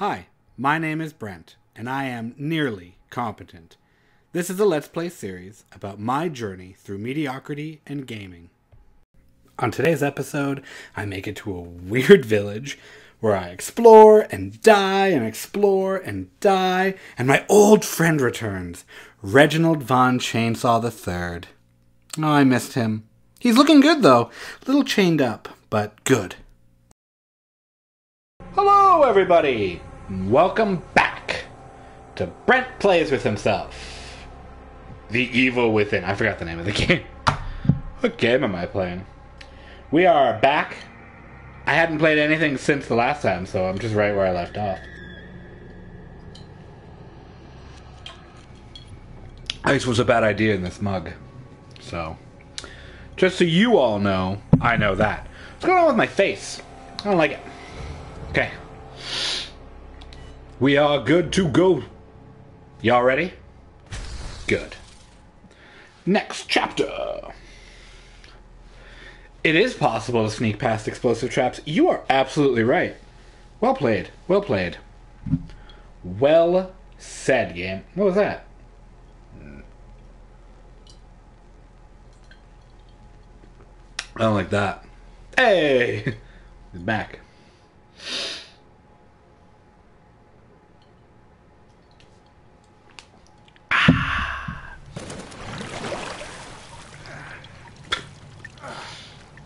Hi, my name is Brent, and I am nearly competent. This is a Let's Play series about my journey through mediocrity and gaming. On today's episode, I make it to a weird village where I explore and die and explore and die, and my old friend returns, Reginald Von Chainsaw III. Oh, I missed him. He's looking good though, a little chained up, but good. Hello, everybody! Welcome back to Brent Plays with Himself. The Evil Within. I forgot the name of the game. What game am I playing? We are back. I hadn't played anything since the last time, so I'm just right where I left off. Ice was a bad idea in this mug. So, just so you all know, I know that. What's going on with my face? I don't like it. Okay. We are good to go. Y'all ready? Good. Next chapter. It is possible to sneak past explosive traps. You are absolutely right. Well played. Well played. Well said, game. What was that? I don't like that. Hey! He's back.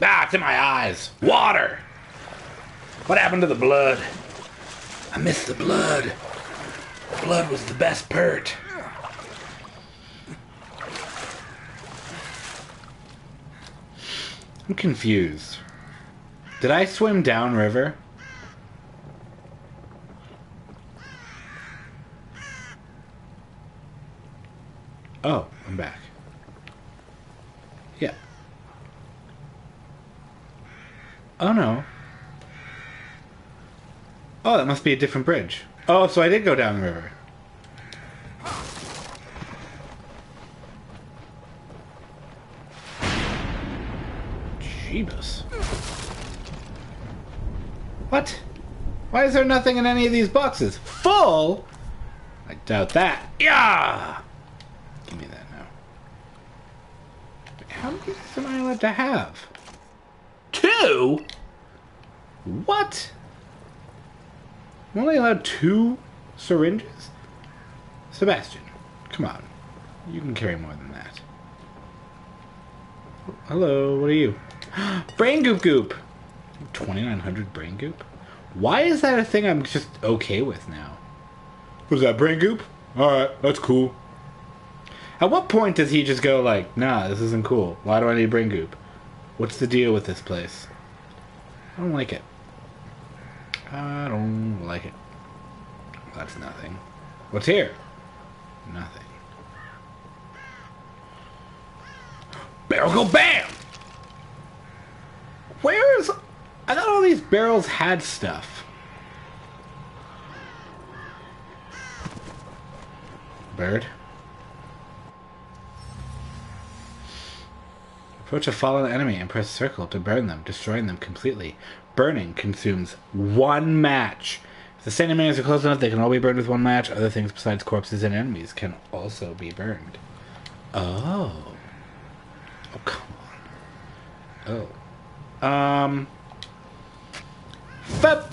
Ah, it's in my eyes. Water! What happened to the blood? I miss the blood. Blood was the best pert. I'm confused. Did I swim downriver? Oh, I'm back. Yeah. Oh no. Oh, that must be a different bridge. Oh, so I did go down the river. Jeebus. What? Why is there nothing in any of these boxes? Full? I doubt that. Yeah! Give me that now. How many am I allowed to have? Two? What? I'm only allowed two syringes? Sebastian, come on. You can carry more than that. Hello, what are you? brain goop goop! 2900 brain goop? Why is that a thing I'm just okay with now? Was that brain goop? Alright, that's cool. At what point does he just go like, nah, this isn't cool. Why do I need brain goop? What's the deal with this place? I don't like it. I don't like it. That's nothing. What's here? Nothing. Barrel go bam! Where's... I thought all these barrels had stuff. Bird? Approach a fallen enemy and press circle to burn them, destroying them completely. Burning consumes one match. If the standing enemies are close enough, they can all be burned with one match. Other things besides corpses and enemies can also be burned. Oh. Oh, come on. Oh. Um. Fep.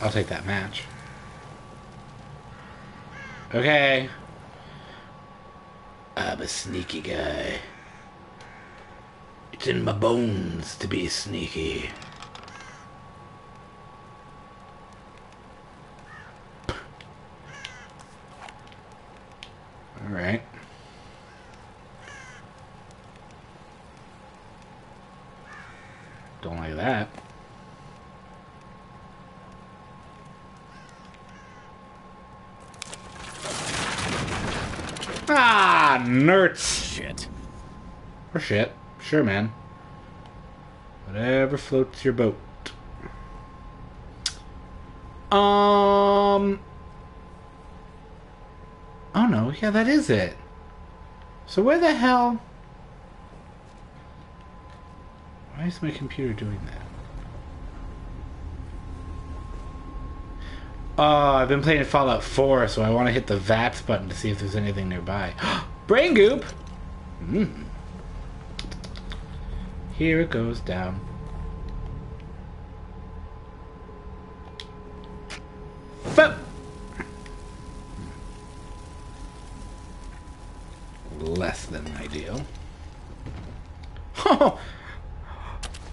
I'll take that match. Okay. I'm a sneaky guy. It's in my bones to be sneaky. Alright. Don't like that. Ah, nerds. Shit. Or shit. Sure, man. Whatever floats your boat. Um. Oh no, yeah, that is it. So where the hell? Why is my computer doing that? Oh, I've been playing Fallout 4, so I want to hit the VATS button to see if there's anything nearby. Brain goop! Mm. Here it goes down. Less than ideal. Oh!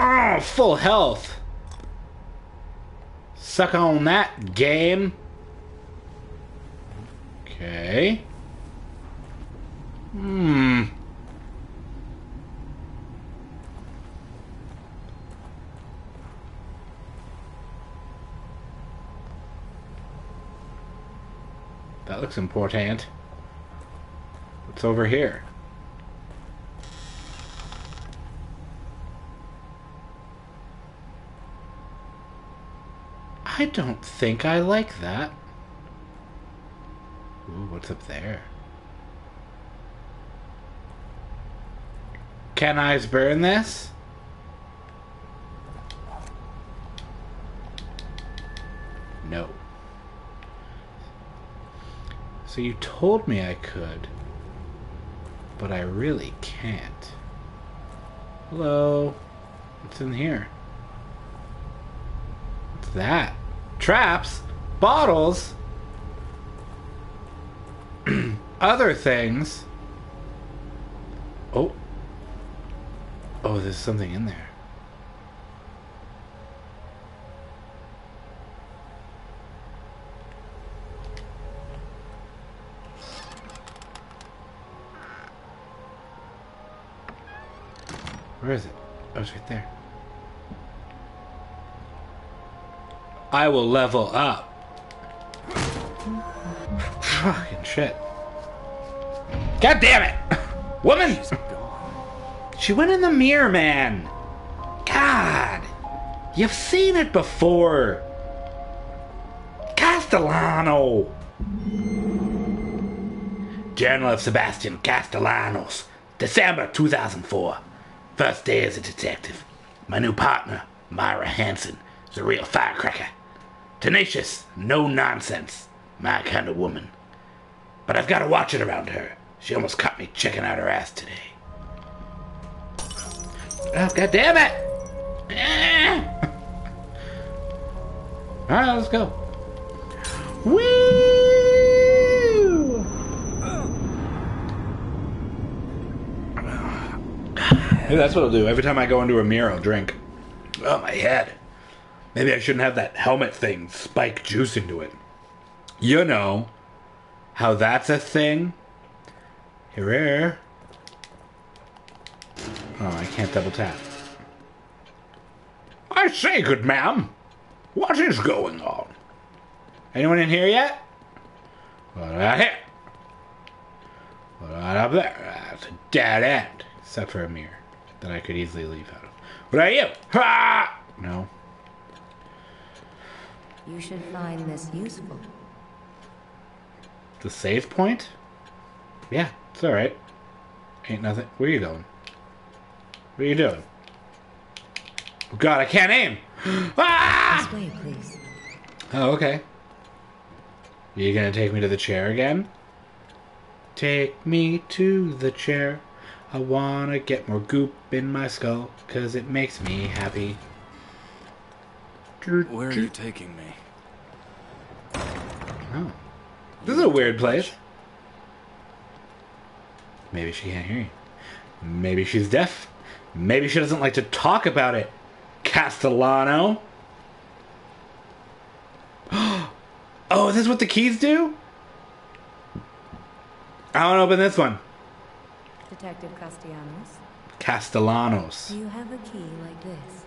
Oh, full health! Suck on that, game. Okay. Hmm. That looks important. What's over here? I don't think I like that. Ooh, what's up there? Can I burn this? No. So you told me I could, but I really can't. Hello? What's in here? What's that? Traps, bottles, other things. Oh. Oh, there's something in there. Where is it? Oh, it's right there. I will level up. Fucking shit. God damn it! Woman! She went in the mirror, man! God! You've seen it before! Castellano! Journal of Sebastian Castellanos, December 2004. First day as a detective. My new partner, Myra Hanson, is a real firecracker. Tenacious, no nonsense. My kind of woman. But I've got to watch it around her. She almost caught me checking out her ass today. Oh, god damn it! Alright, let's go. Woo! That's what I'll do. Every time I go into a mirror, I'll drink. Oh, my head. Maybe I shouldn't have that helmet thing spike juice into it. You know how that's a thing? Here. Oh, I can't double tap. I say, good ma'am, what is going on? Anyone in here yet? What about here? What about up there? That's a dead end. Except for a mirror that I could easily leave out of. What are you? Ha! No. You should find this useful. The save point? Yeah, it's alright. Ain't nothing. Where are you going? What are you doing? Oh god, I can't aim! ah! This way, please. Oh, okay. You gonna take me to the chair again? Take me to the chair. I wanna get more goop in my skull, cause it makes me happy. Where are you taking me? Oh. This is a weird place. Maybe she can't hear you. Maybe she's deaf. Maybe she doesn't like to talk about it. Castellano. oh, is this what the keys do? I want to open this one. Detective Castellanos, Castellanos. do you have a key like this?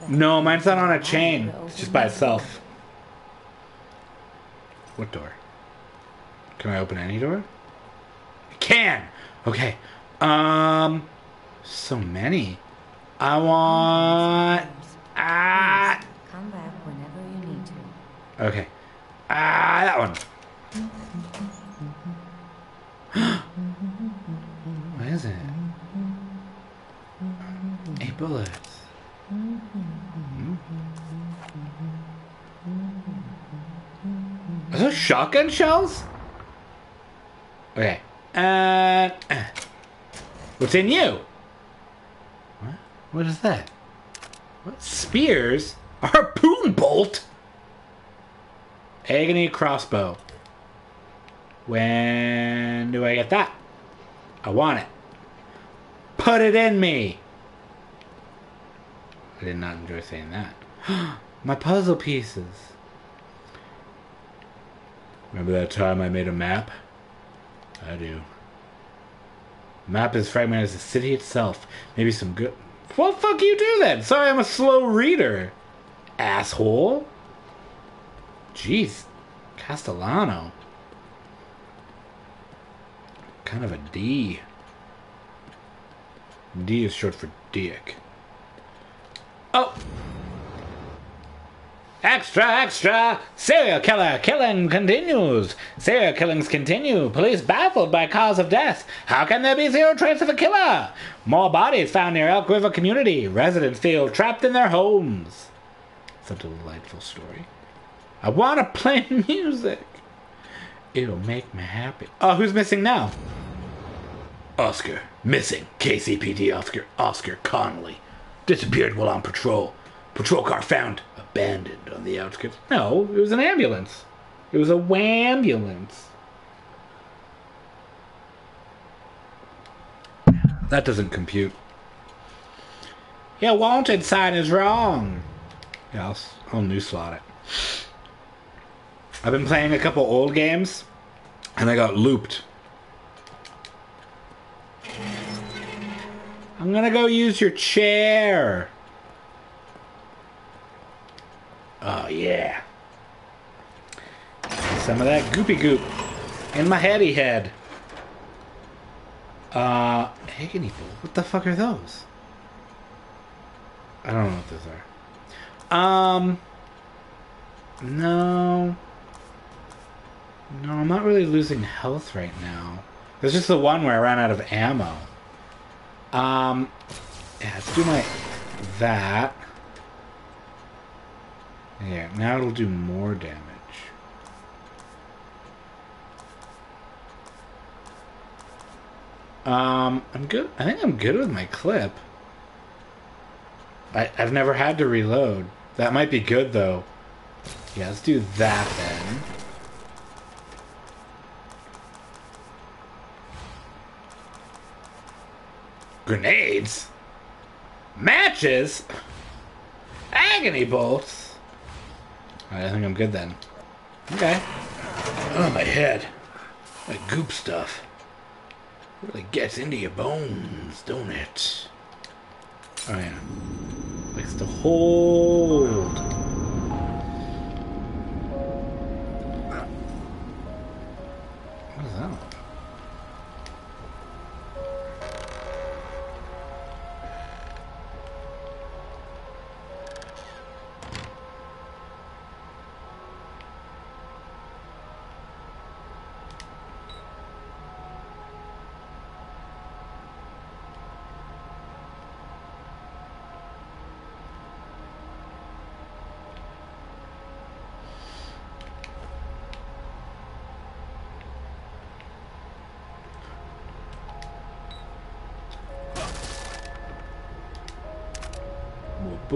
That No, mine's not on a chain. It's just by itself. What door? Can I open any door? I can. Okay. Um. So many. I want. Ah. Come back whenever you need to. Okay. Ah, that one. what is it? Eight bullets. Shotgun shells? Okay. Uh, what's in you? What? What is that? What? Spears? A harpoon bolt? Agony crossbow. When do I get that? I want it. Put it in me. I did not enjoy saying that. My puzzle pieces. Remember that time I made a map? I do. Map is fragmented as the city itself. Maybe some good. What fuck you do then? Sorry, I'm a slow reader. Asshole. Jeez. Castellano. Kind of a D. D is short for dick. Oh! Extra, extra! Serial killer killing continues! Serial killings continue. Police baffled by cause of death. How can there be zero trace of a killer? More bodies found near Elk River community. Residents feel trapped in their homes. It's a delightful story. I want to play music. It'll make me happy. Oh, who's missing now? Oscar. Missing. KCPD Oscar. Oscar Connelly. Disappeared while on patrol. Patrol car found abandoned on the outskirts. No, it was an ambulance. It was a wambulance. That doesn't compute. Your wanted sign is wrong. Yeah, I'll, I'll new slot it. I've been playing a couple old games, and I got looped. I'm gonna go use your chair. Oh, yeah. Some of that goopy goop in my heady head. Uh, Bolt. What the fuck are those? I don't know what those are. Um, no. No, I'm not really losing health right now. There's just the one where I ran out of ammo. Um, yeah, let's do my that. Yeah, now it'll do more damage. Um, I'm good. I think I'm good with my clip. I, I've never had to reload. That might be good, though. Yeah, let's do that then. Grenades? Matches? Agony bolts? I think I'm good then. Okay. Oh, my head. That goop stuff. Really gets into your bones, don't it? Oh, yeah. Likes to hold. What is that?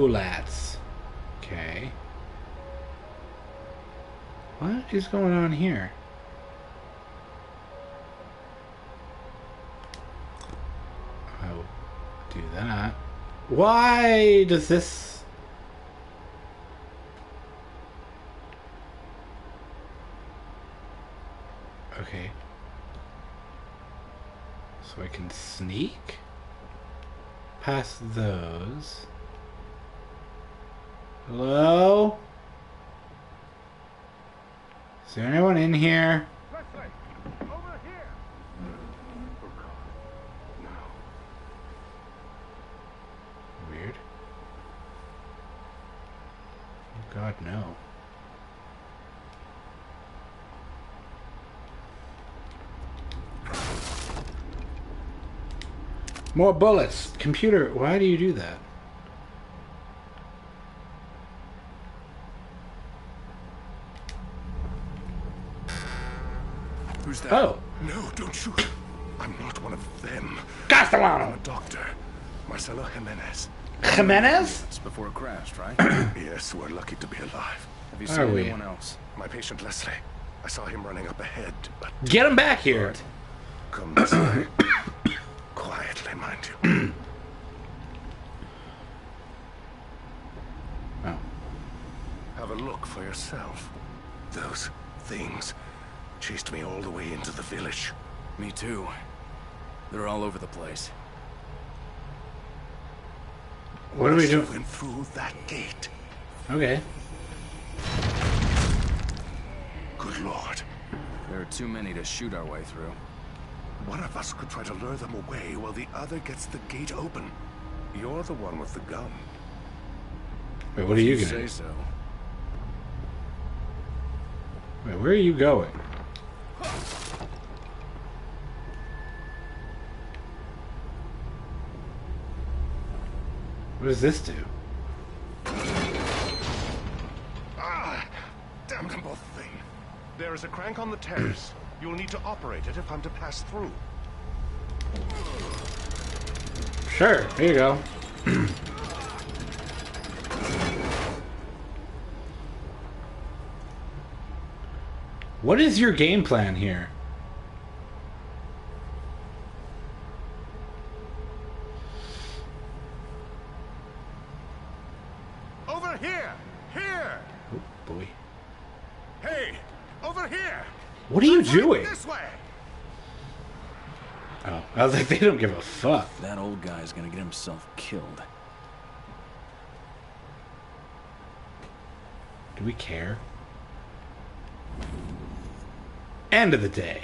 Bullets. Okay. What is going on here? I'll do that. Why does this... Okay. So I can sneak past those. Hello? Is there anyone in here? Weird. Oh god, no. More bullets! Computer, why do you do that? Oh, No, don't shoot. I'm not one of them. Castellano. I'm a doctor. Marcelo Jimenez. Jimenez? It's before it crashed, right? Yes, we're lucky to be alive. Have you Are seen we? anyone else? My patient Leslie. I saw him running up ahead, but Get him back here. come this way. Quietly, mind you. Oh. Have a look for yourself. Those things chased me all the way into the village. Me too. They're all over the place. What are we Must have doing? Went through that gate. Okay. Good lord. There are too many to shoot our way through. One of us could try to lure them away while the other gets the gate open. You're the one with the gun. Wait, what are you You gonna say do? so. Wait, where are you going? What does this do? Ah! Damn them both thing. There is a crank on the terrace. You'll need to operate it if I'm to pass through. Sure, here you go. what is your game plan here? Over here! Here! Oh boy. Hey! Over here! What are you Right doing? This way! Oh, I was like, they don't give a fuck. That old guy's gonna get himself killed. Do we care? End of the day.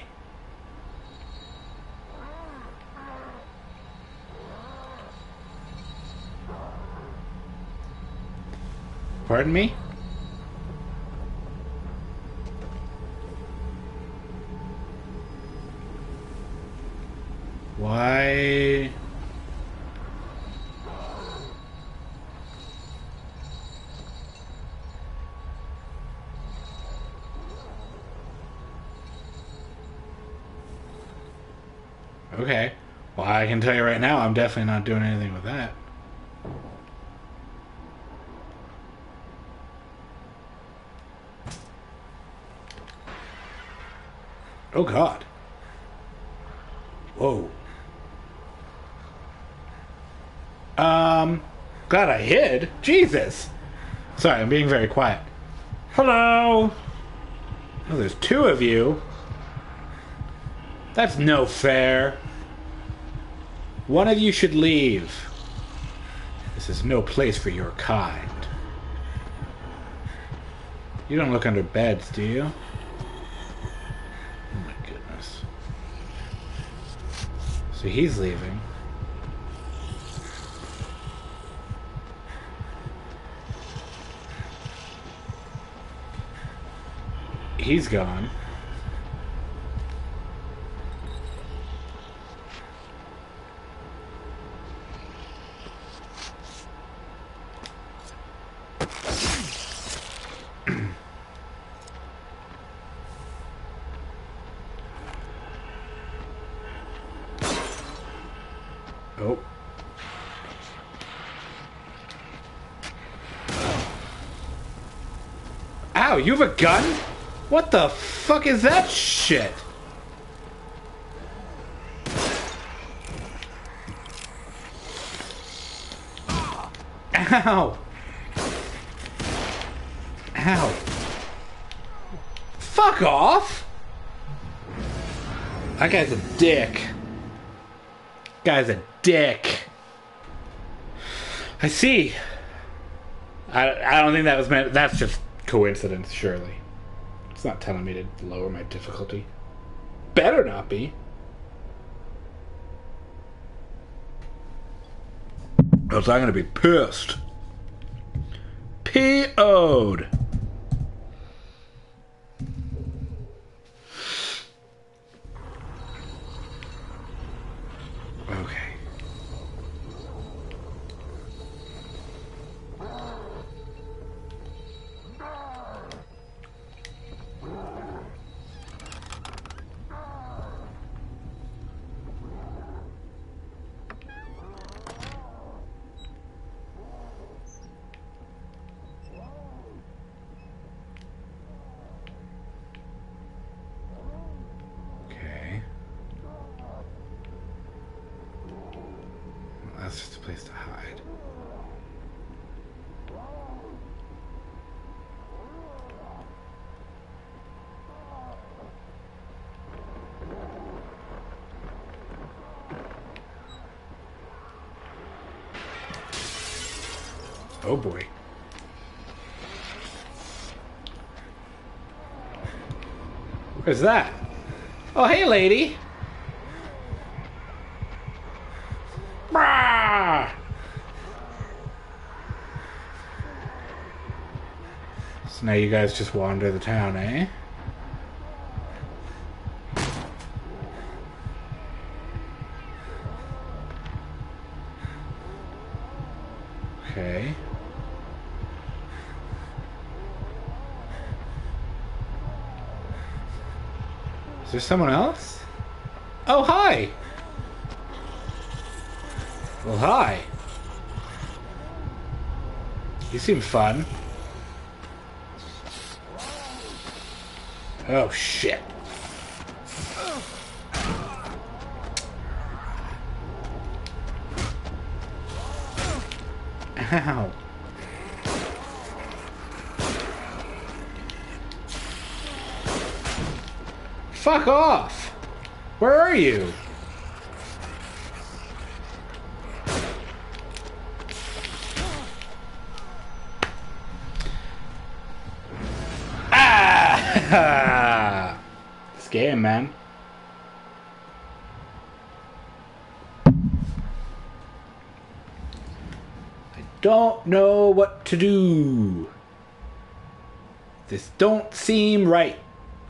Pardon me? Why? Okay. Well, I can tell you right now, I'm definitely not doing anything with that. Oh, God. Whoa. Um, glad I hid. Jesus. Sorry, I'm being very quiet. Hello. Oh, there's two of you. That's no fair. One of you should leave. This is no place for your kind. You don't look under beds, do you? Oh my goodness. So he's leaving. He's gone. You have a gun? What the fuck is that shit? Ow. Ow. Fuck off! That guy's a dick. Guy's a dick. I see. I, I don't think that was meant. That's just coincidence, surely. It's not telling me to lower my difficulty. Better not be. Else I'm gonna be pissed. P.O.'d. Okay. place to hide. Oh boy. Where's that? Oh, hey, lady. Brah! So now you guys just wander the town, eh? Is there someone else? Oh, hi! Well, hi. You seem fun. Oh, shit. Fuck off! Where are you? Ah! This game, man. I don't know what to do. This don't seem right.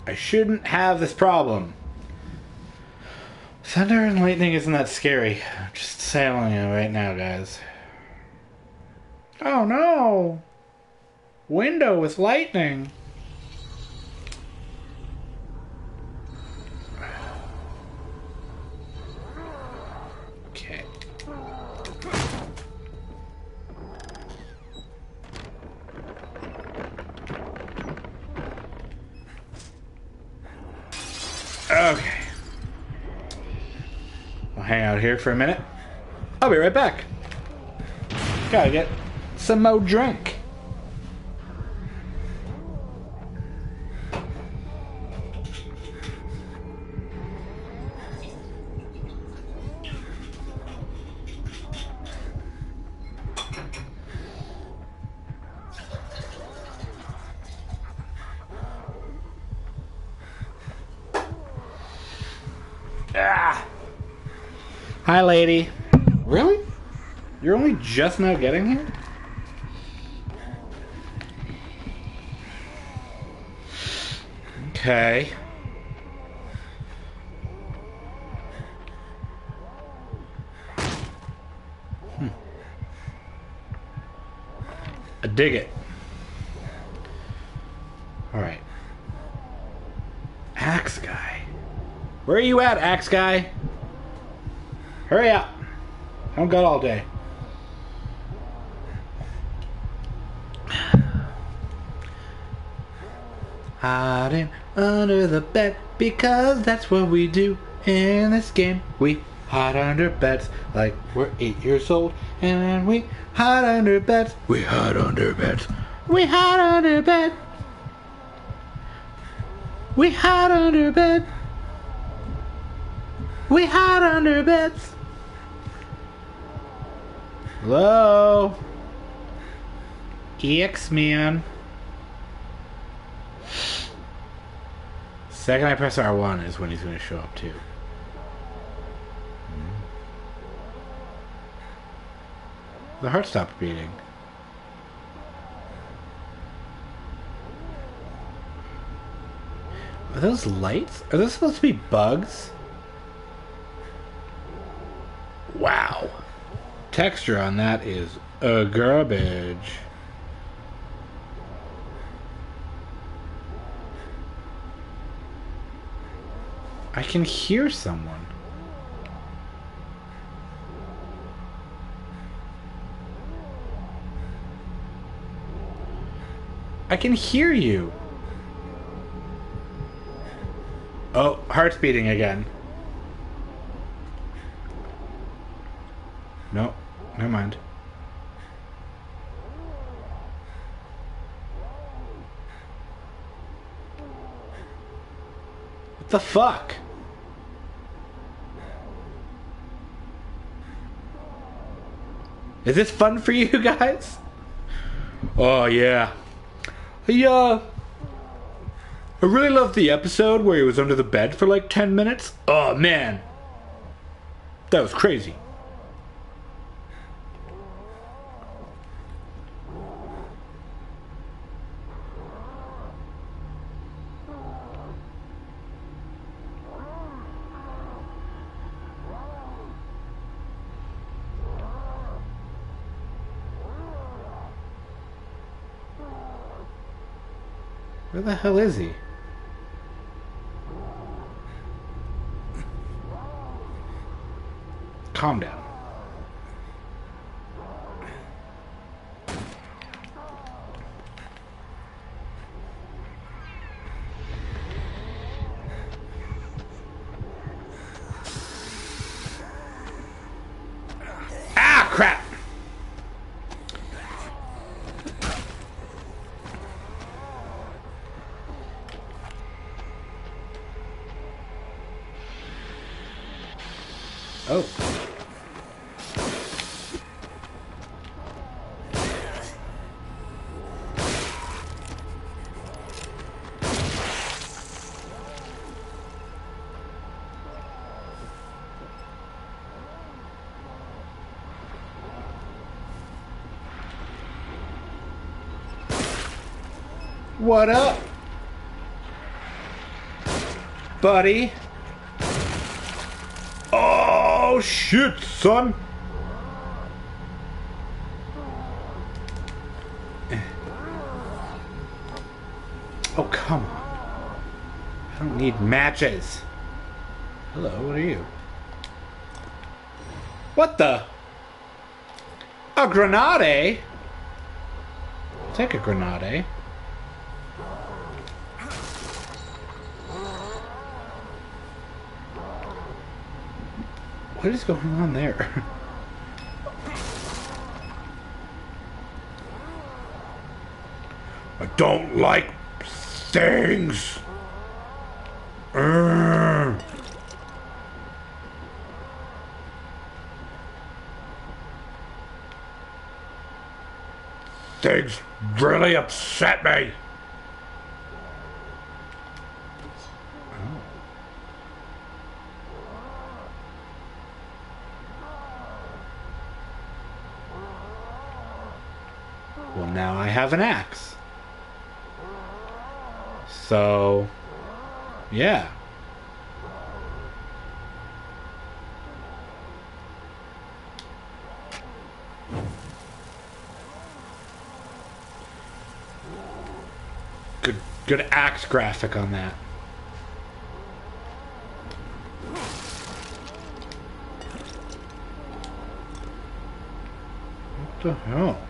I shouldn't have this problem. Thunder and lightning isn't that scary. I'm just sailing it right now, guys. Oh no! Window with lightning. Out here for a minute. I'll be right back. Gotta get some more drink. Lady. Really? You're only just now getting here? Okay. Hmm. I dig it. All right. Axe guy. Where are you at, Axe guy? Hurry up. I don't got all day. Hiding under the bed because that's what we do in this game. We hide under beds like we're eight years old, and we hide under beds. We hide under beds. We hide under bed. We hide under bed. We hide under beds. Hello? EX man. Second I press R1 is when he's going to show up too. Hmm. The heart stopped beating. Are those lights? Are those supposed to be bugs? Wow. Texture on that is a garbage. I can hear someone. I can hear you. Oh, heart's beating again. No, never mind. What the fuck? Is this fun for you guys? Oh yeah. Yeah. Uh, I really loved the episode where he was under the bed for like 10 minutes. Oh man. That was crazy. The hell is he? Calm down. Ah, crap! Oh. What up? Buddy? Oh shit, son! Oh, come on. I don't need matches. Hello, what are you? What the? A grenade? Take a grenade. What is going on there? I don't like things. Urgh. Things really upset me. Well, now I have an axe. So, yeah. Good, good axe graphic on that. What the hell?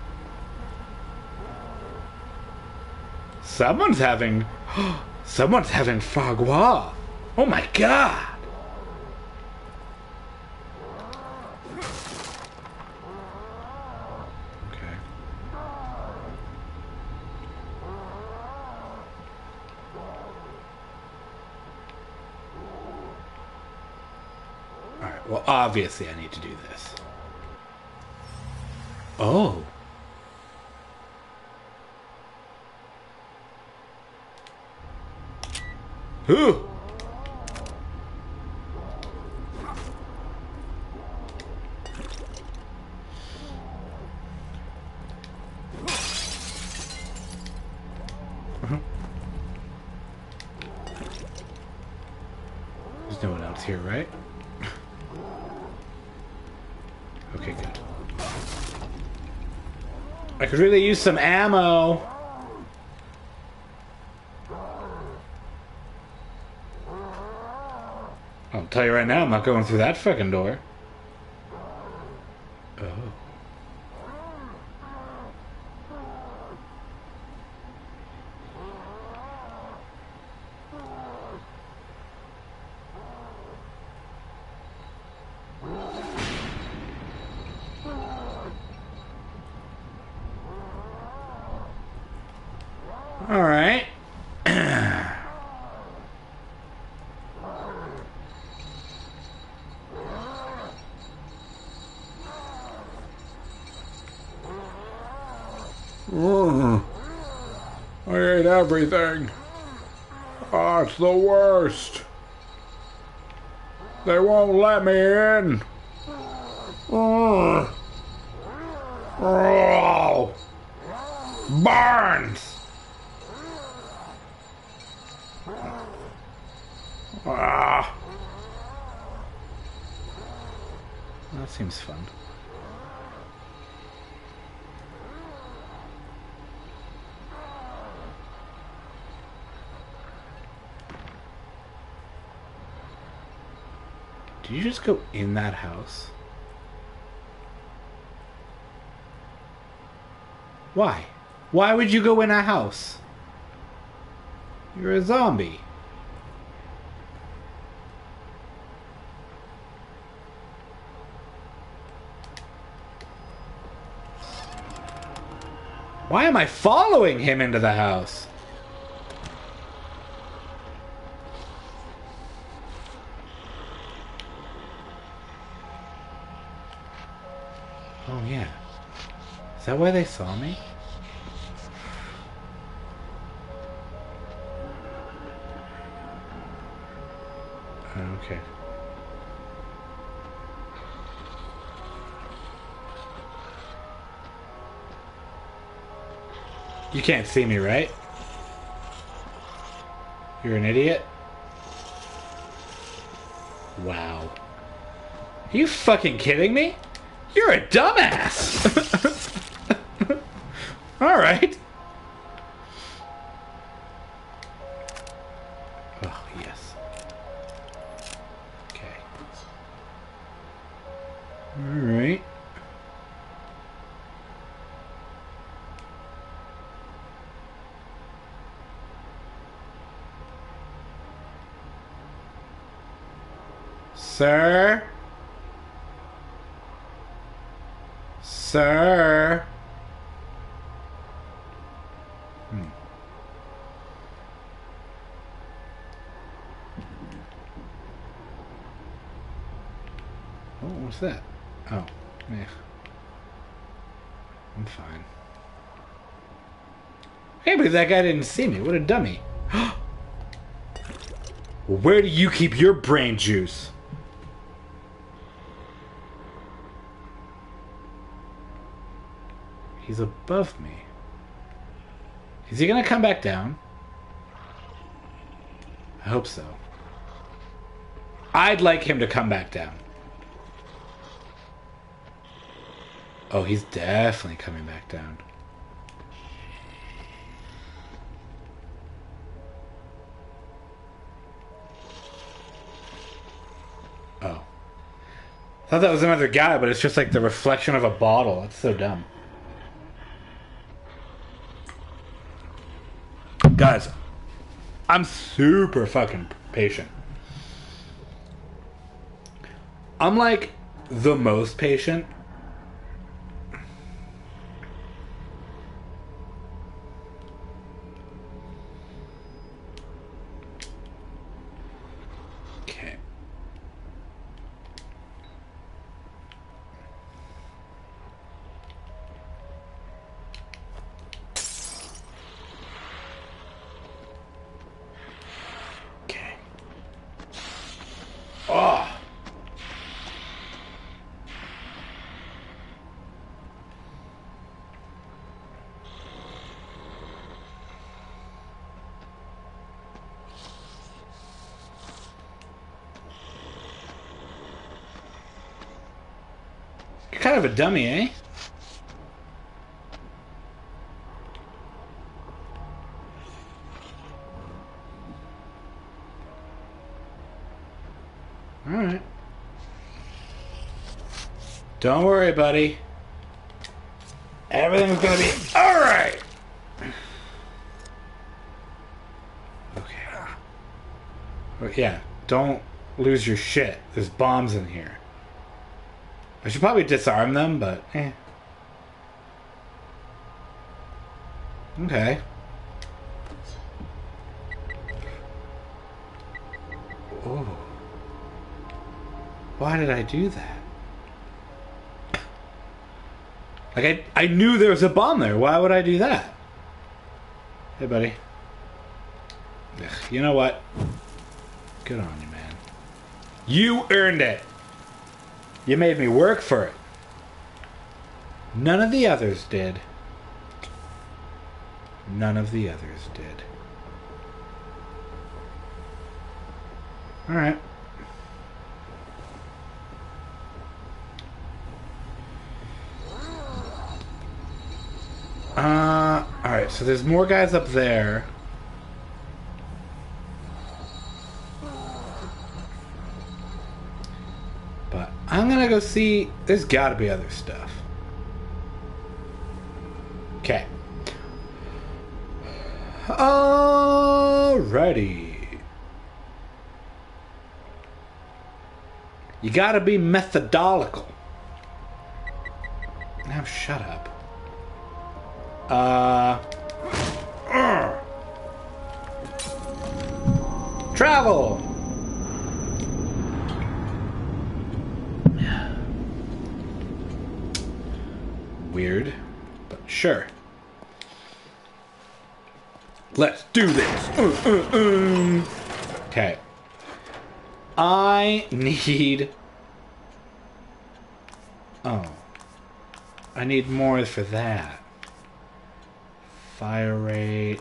Someone's having. Someone's having fagua. Oh my god! Okay. Alright, well, obviously, I need to do this. Oh. Who? Mm-hmm. There's no one else here, right? Okay, good. I could really use some ammo. tell you right now, I'm not going through that fucking door. Oh. All right. Everything. Oh, it's the worst. They won't let me in. Oh. Burns. Ah. That seems fun. Did you just go in that house? Why? Why would you go in a house? You're a zombie. Why am I following him into the house? Oh, yeah. Is that why they saw me? Oh, okay. You can't see me, right? You're an idiot? Wow. Are you fucking kidding me? You're a dumbass! Sir? Sir? Hmm. Oh, what's that? Oh, yeah. I'm fine. Hey, but that guy didn't see me. What a dummy. Where do you keep your brain juice? He's above me. Is he gonna come back down? I hope so. I'd like him to come back down. Oh, he's definitely coming back down. Oh. Thought that was another guy, but it's just like the reflection of a bottle. That's so dumb. Guys, I'm super fucking patient. I'm like the most patient. Okay. Okay. Oh. You're kind of a dummy, eh? Alright. Don't worry, buddy. Everything's gonna be alright! Okay. But yeah, don't lose your shit. There's bombs in here. I should probably disarm them, but eh. Okay. Oh. Why did I do that? Like, I, I knew there was a bomb there. Why would I do that? Hey, buddy. Ugh, you know what? Good on you, man. You earned it! You made me work for it. None of the others did. None of the others did. Alright. Uh, alright, so there's more guys up there. But I'm gonna see. There's gotta be other stuff. Okay. Alrighty. You gotta be methodological. Now shut up. Uh. uh. Travel! Weird, but sure. Let's do this. Uh, uh, uh. Okay. I need. Oh. I need more for that. Fire rate.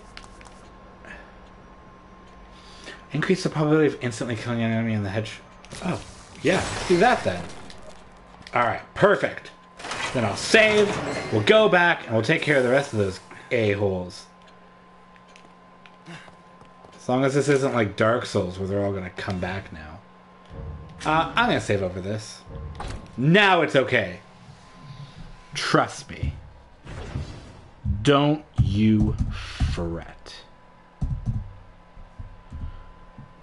Increase the probability of instantly killing an enemy in the hedge. Oh, yeah. Do that then. Alright, perfect. Then I'll save, we'll go back, and we'll take care of the rest of those a-holes. As long as this isn't like Dark Souls where they're all gonna come back now. Uh, I'm gonna save over this. Now it's okay. Trust me. Don't you fret.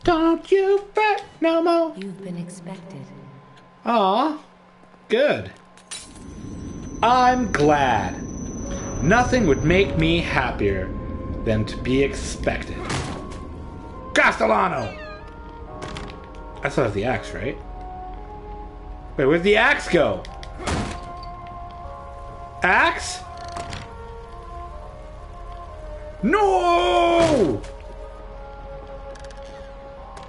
Don't you fret no more. You've been expected. Aw, good. I'm glad. Nothing would make me happier than to be expected. Castellano! I still have the axe, right? Wait, where'd the axe go? Axe? No!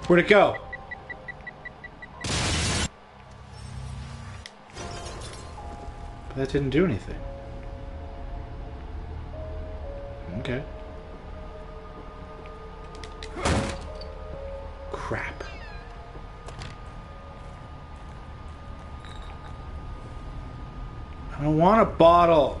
Where'd it go? That didn't do anything. Okay. Crap. I don't want a bottle.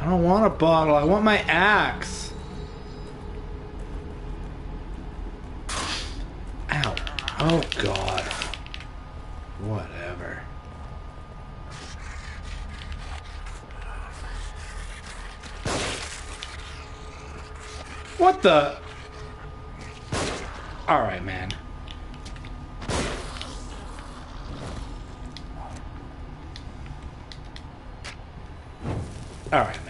I don't want a bottle. I want my axe. Ow. Oh, God. Whatever. What the? Alright, man. Alright, man.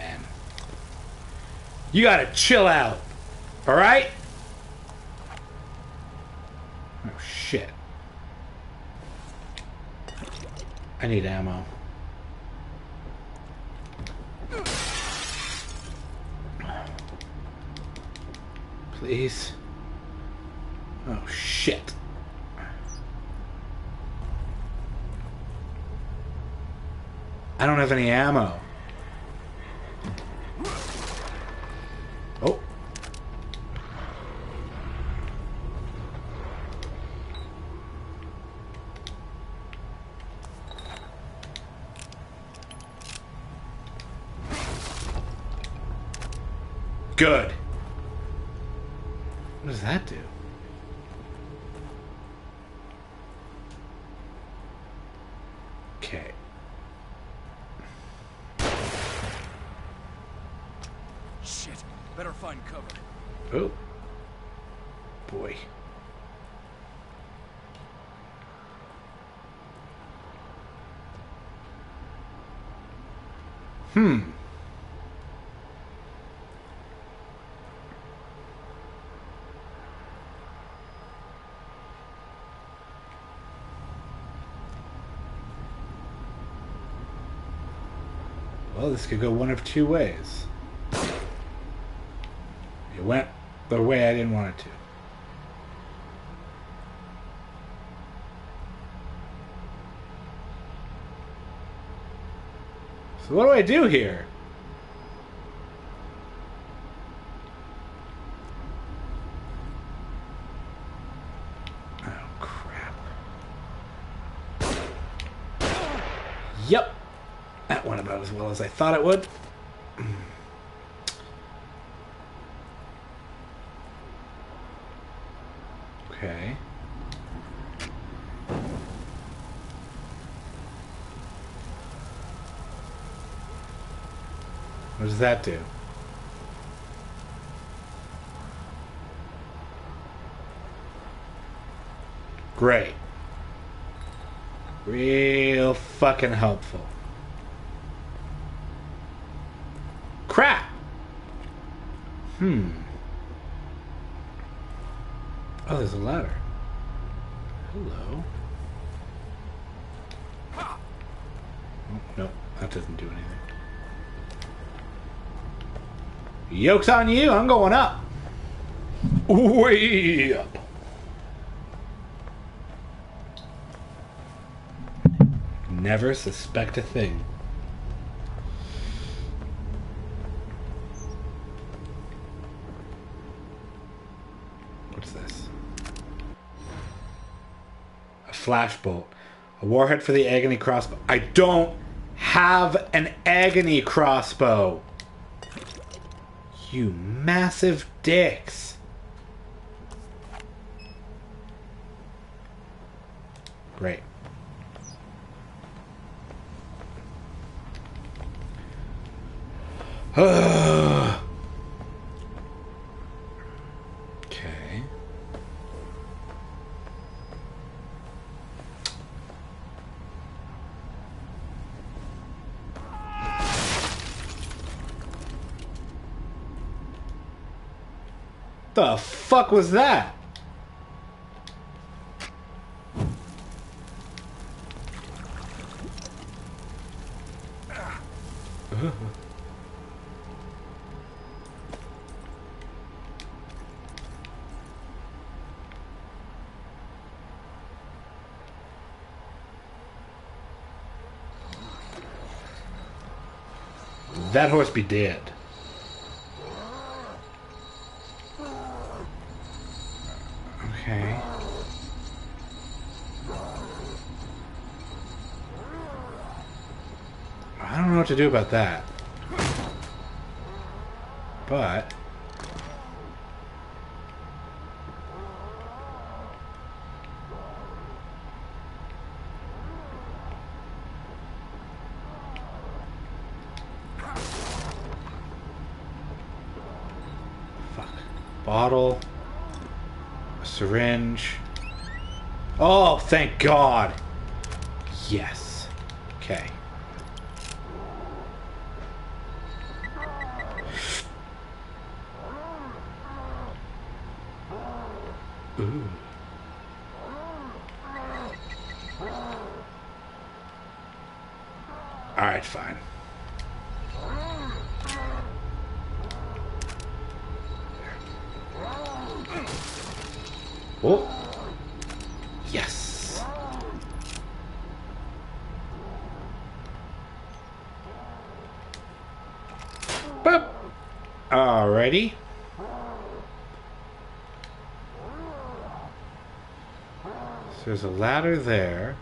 You gotta chill out. Alright? Oh, shit. I need ammo. Please. Oh, shit. I don't have any ammo. Oh. Good. What does that do? Okay. Shit. Better find cover. Oh. Boy. Hmm. Well, this could go one of two ways. It went the way I didn't want it to. So what do I do here? Oh crap. Yep. That went about as well as I thought it would. Okay. What does that do? Great. Real fucking helpful. Crap! Hmm. Oh, there's a ladder. Hello. Oh, no, that doesn't do anything. Yoke's on you. I'm going up. Way up. Never suspect a thing. What's this? A flashbolt. A warhead for the agony crossbow. I don't have an agony crossbow. You massive dicks. Great. okay. fuck was that? That horse be dead. To do about that. But fuck. Bottle a syringe. Oh, thank God. Yes. Okay. Ooh. All right, fine. Oh. Yes. Boop. Alrighty. So there's a ladder there.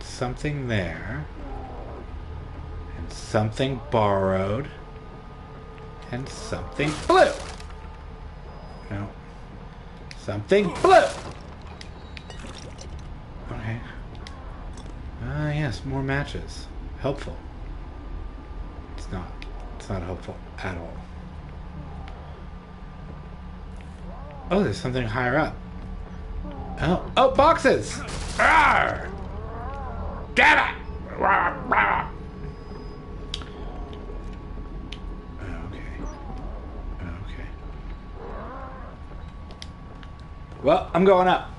Something there. And something borrowed. And something blue. No. Something blue. Okay. Ah, yes, more matches. Helpful. It's not. It's not helpful at all. Oh, there's something higher up. Oh, oh, boxes! Arr! It! Okay. Okay. Well, I'm going up.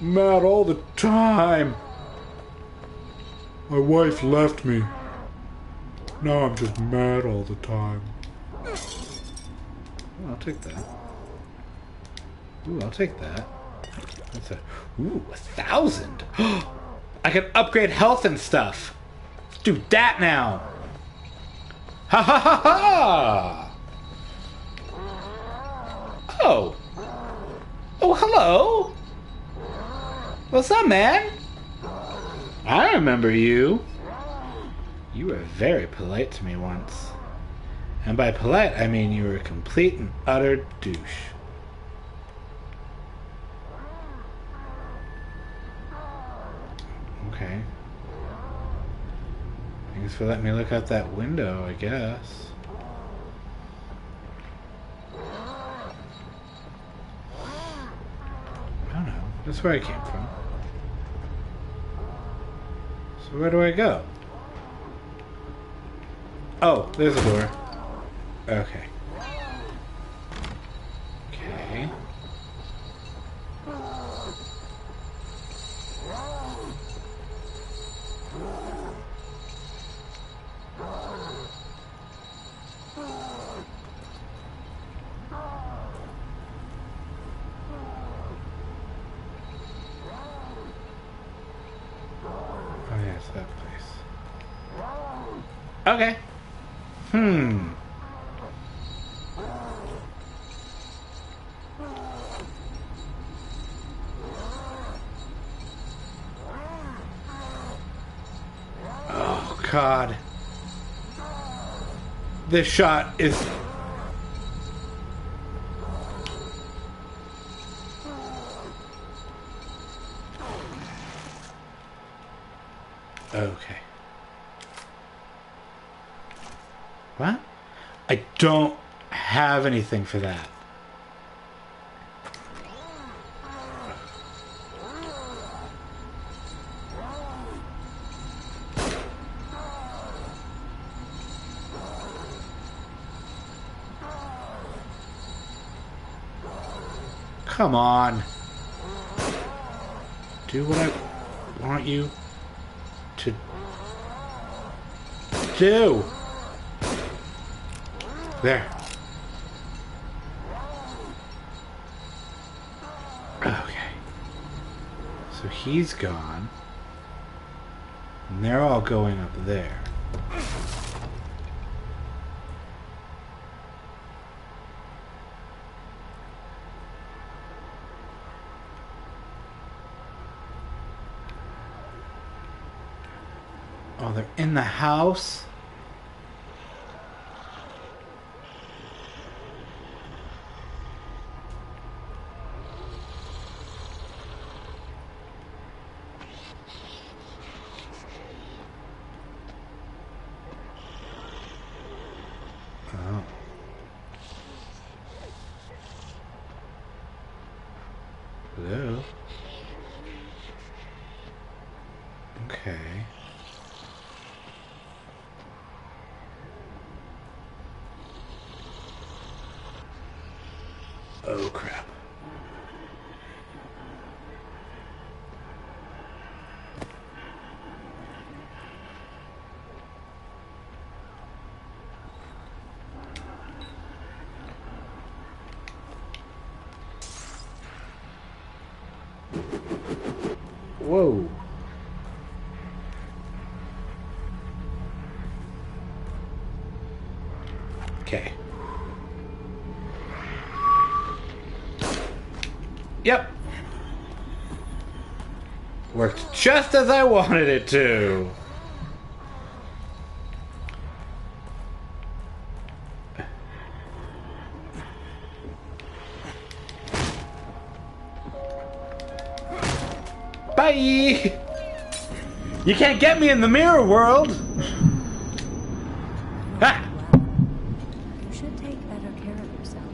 Mad all the time. My wife left me. Now I'm just mad all the time. I'll take that. Ooh, I'll take that. That's a ooh, a thousand. I can upgrade health and stuff. Let's do that now. Ha ha ha ha! Oh. Oh, hello. What's up, man? I remember you. You were very polite to me once. And by polite, I mean you were a complete and utter douche. Okay. Thanks for letting me look out that window, I guess. I don't know. That's where I came from. So where do I go? Oh, there's a door. Okay. Oh yes, that place. Okay. Hmm. Oh God. This shot is. Okay. What? I don't have anything for that. Come on. Do what I want you to do. There. Okay. So he's gone. And they're all going up there. Oh, they're in the house? Oh. Hello? Okay. Oh crap. Whoa. Okay. Yep. Worked just as I wanted it to. Bye! You can't get me in the mirror world! You should take better care of yourself.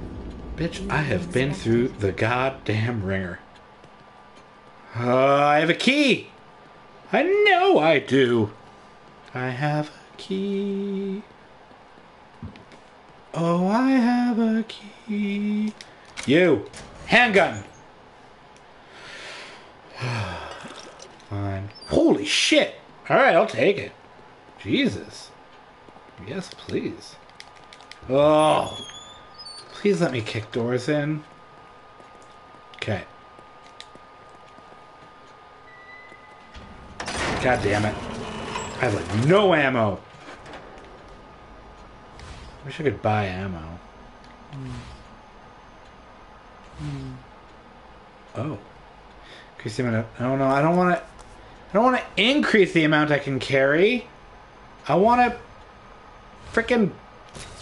Bitch, I have been through the goddamn ringer. Uh, I have a key! I know I do! I have a key. Oh, I have a key. You! Handgun! Fine. Holy shit! Alright, I'll take it. Jesus. Yes, please. Oh. Please let me kick doors in. Okay. God damn it. I have like no ammo. Wish I could buy ammo. Oh. Increase the amount of, I don't know. I don't want to. I don't want to increase the amount I can carry. I want to. Freaking.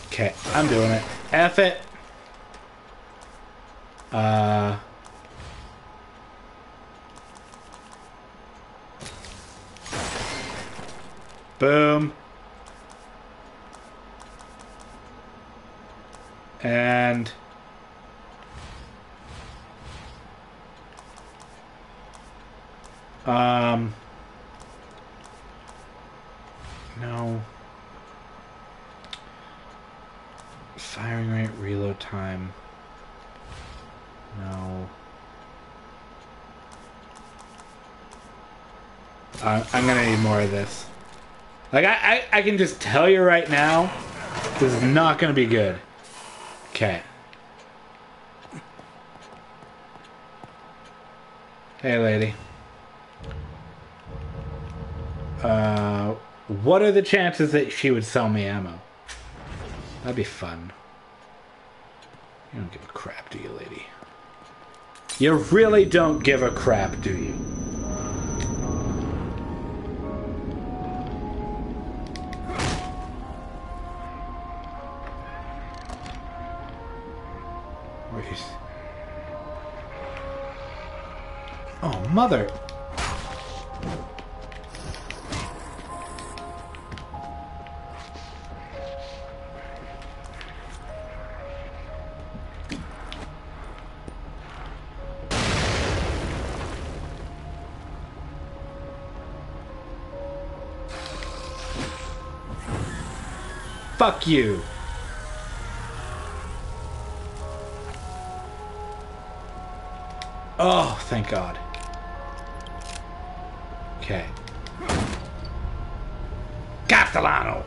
Okay, I'm doing it. F it. Uh. Boom. And um no. Firing rate reload time. No. I I'm gonna need more of this like I, I I can just tell you right now this is not gonna be good. Okay. Hey lady. Uh what are the chances that she would sell me ammo? That'd be fun. You don't give a crap do you lady? You really don't give a crap do you mother. Fuck you. Oh, thank God. Castellano!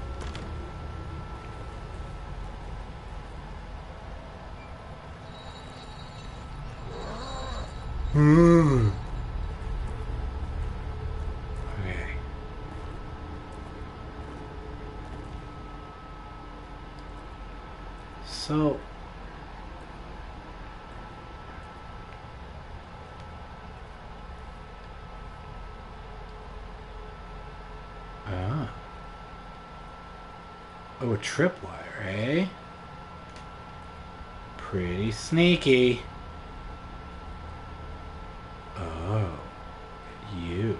Okay. Hmm. So, Ah. Oh, a tripwire, eh? Pretty sneaky. Oh, you.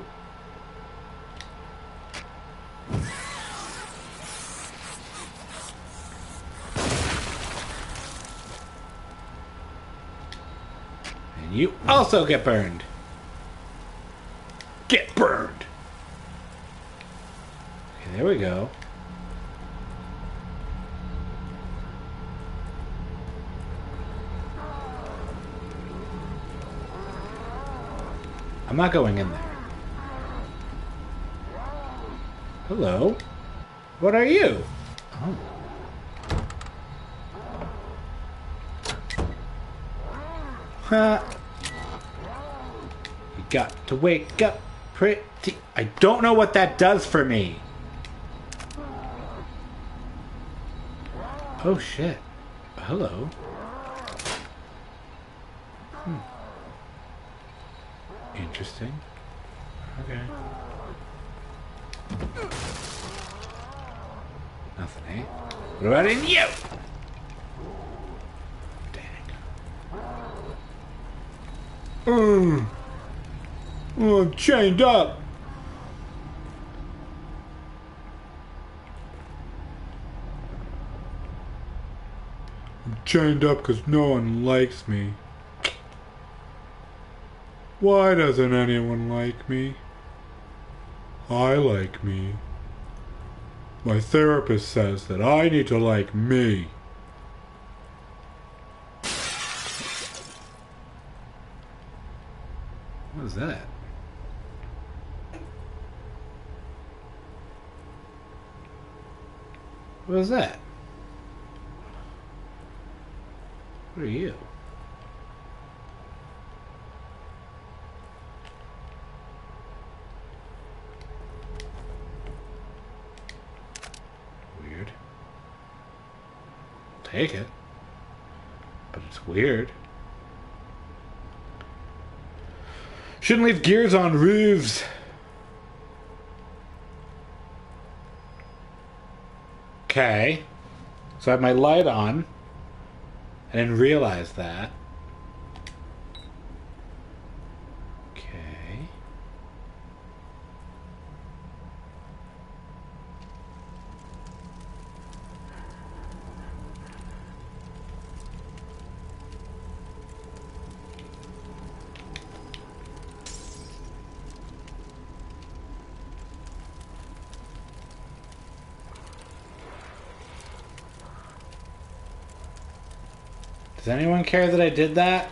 And you also get burned. Get burned. Okay, there we go. I'm not going in there. Hello? What are you? Oh. Huh. You got to wake up pretty. I don't know what that does for me. Oh shit. Hello. Hmm. Interesting. Okay. Nothing, eh? What about in you? Dang. Mm. Oh, I'm chained up. I'm chained up because no one likes me. Why doesn't anyone like me? I like me. My therapist says that I need to like me. What is that? What is that? What are you? Take it. But it's weird. Shouldn't leave gears on roofs. Okay. So I have my light on. I didn't realize that. Okay. Does anyone care that I did that?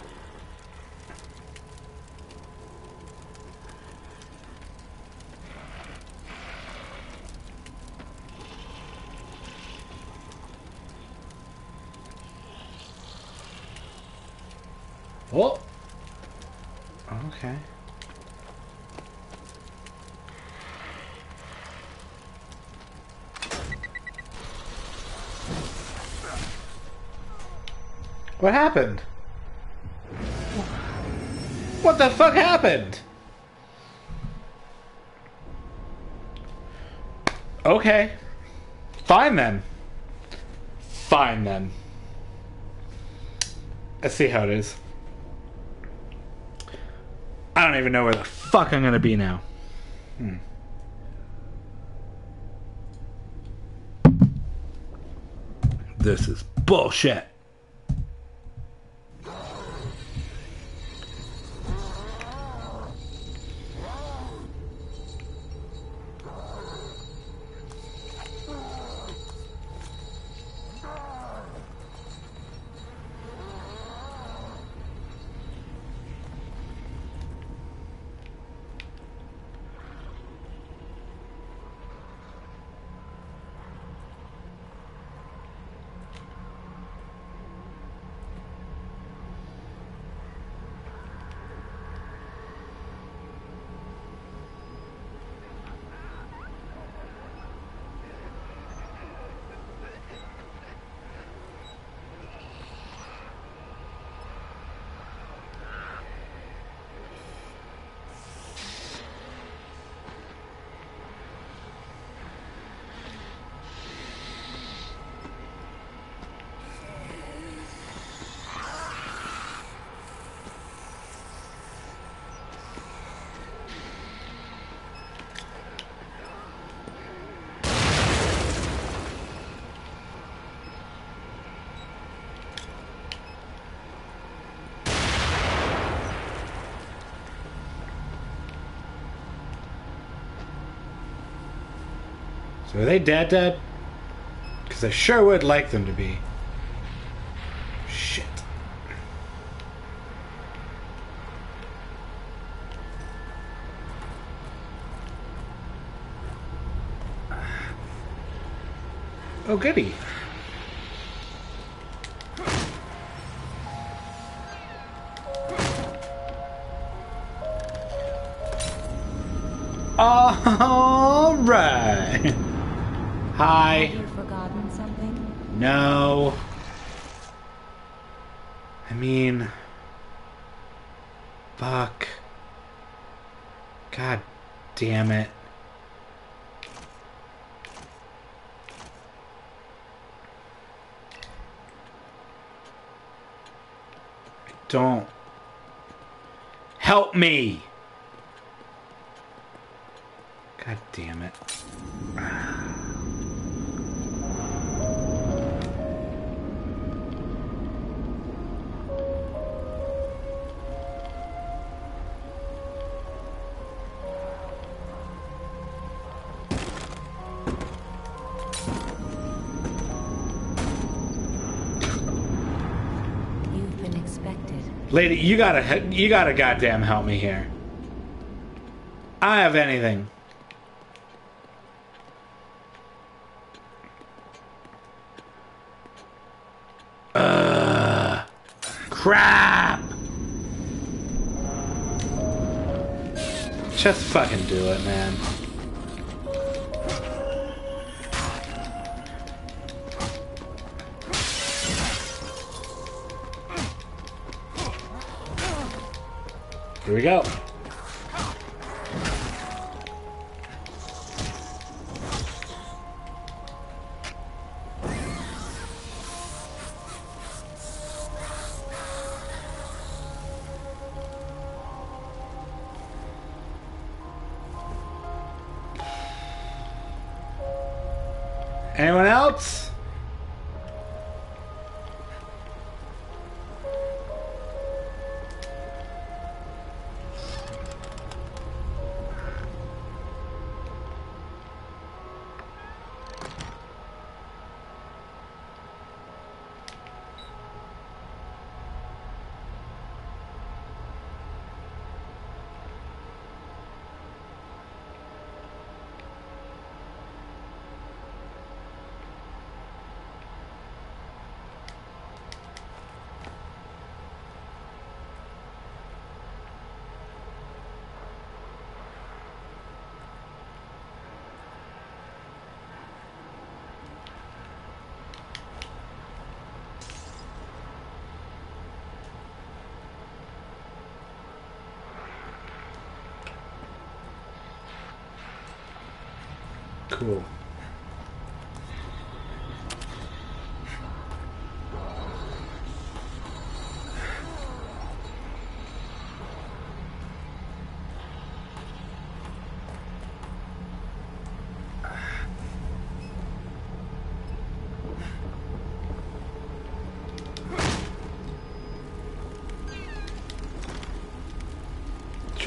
Oh. Okay. What happened? What the fuck happened? Okay. Fine then. Fine then. Let's see how it is. I don't even know where the fuck I'm gonna be now. Hmm. This is bullshit. Are they dead dead? Because I sure would like them to be. Shit. Oh goody. Right. Hi. Have you forgotten something? No. I mean, fuck. God damn it. Don't. Help me! Lady, you gotta, you gotta goddamn help me here. I have anything. Uh, Crap! Just fucking do it, man. Here we go.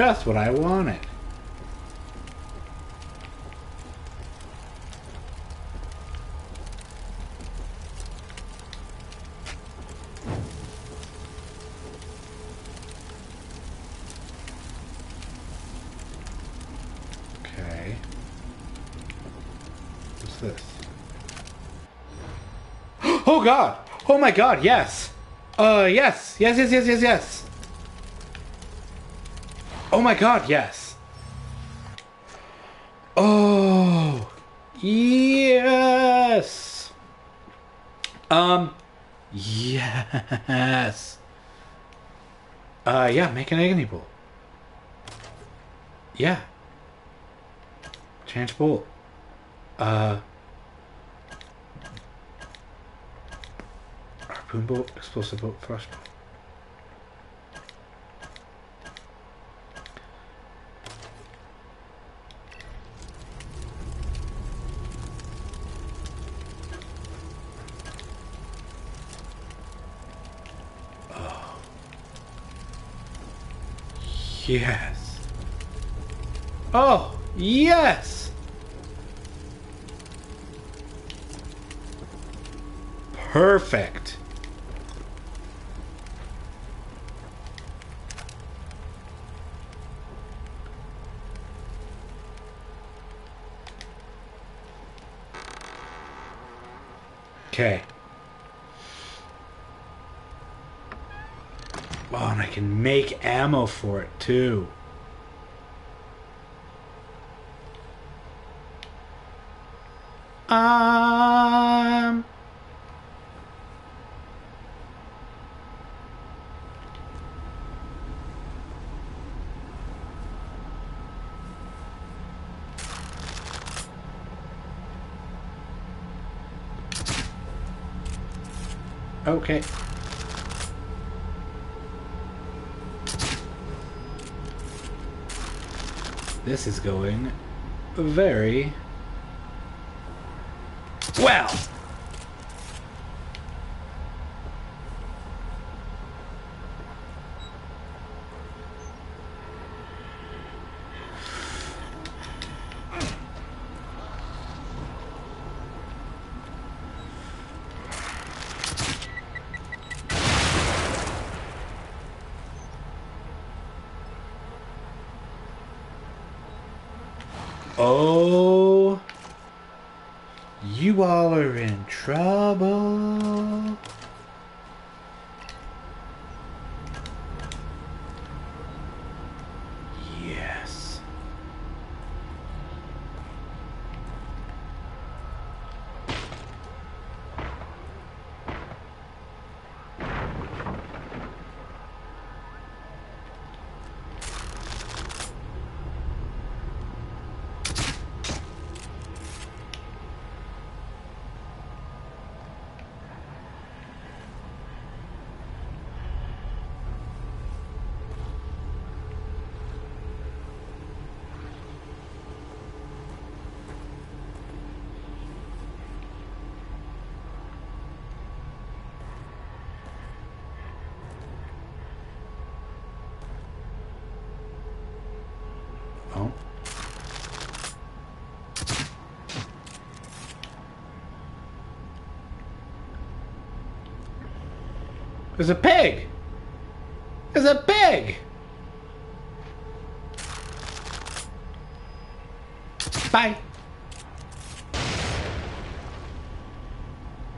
Just what I wanted. Oh god! Oh my god, yes! Uh, yes! Yes, yes, yes, yes, yes! Oh my god, yes! Oh! Yes! Um, yes! Uh, yeah, make an agony bolt. Yeah. Change bolt. Uh. Harpoon bolt, explosive bolt, flash bolt. Yes. Oh, yes! Perfect. Okay. Oh, and I can make ammo for it too. Um. Okay. This is going very well. Oh. There's a pig! There's a pig! Bye.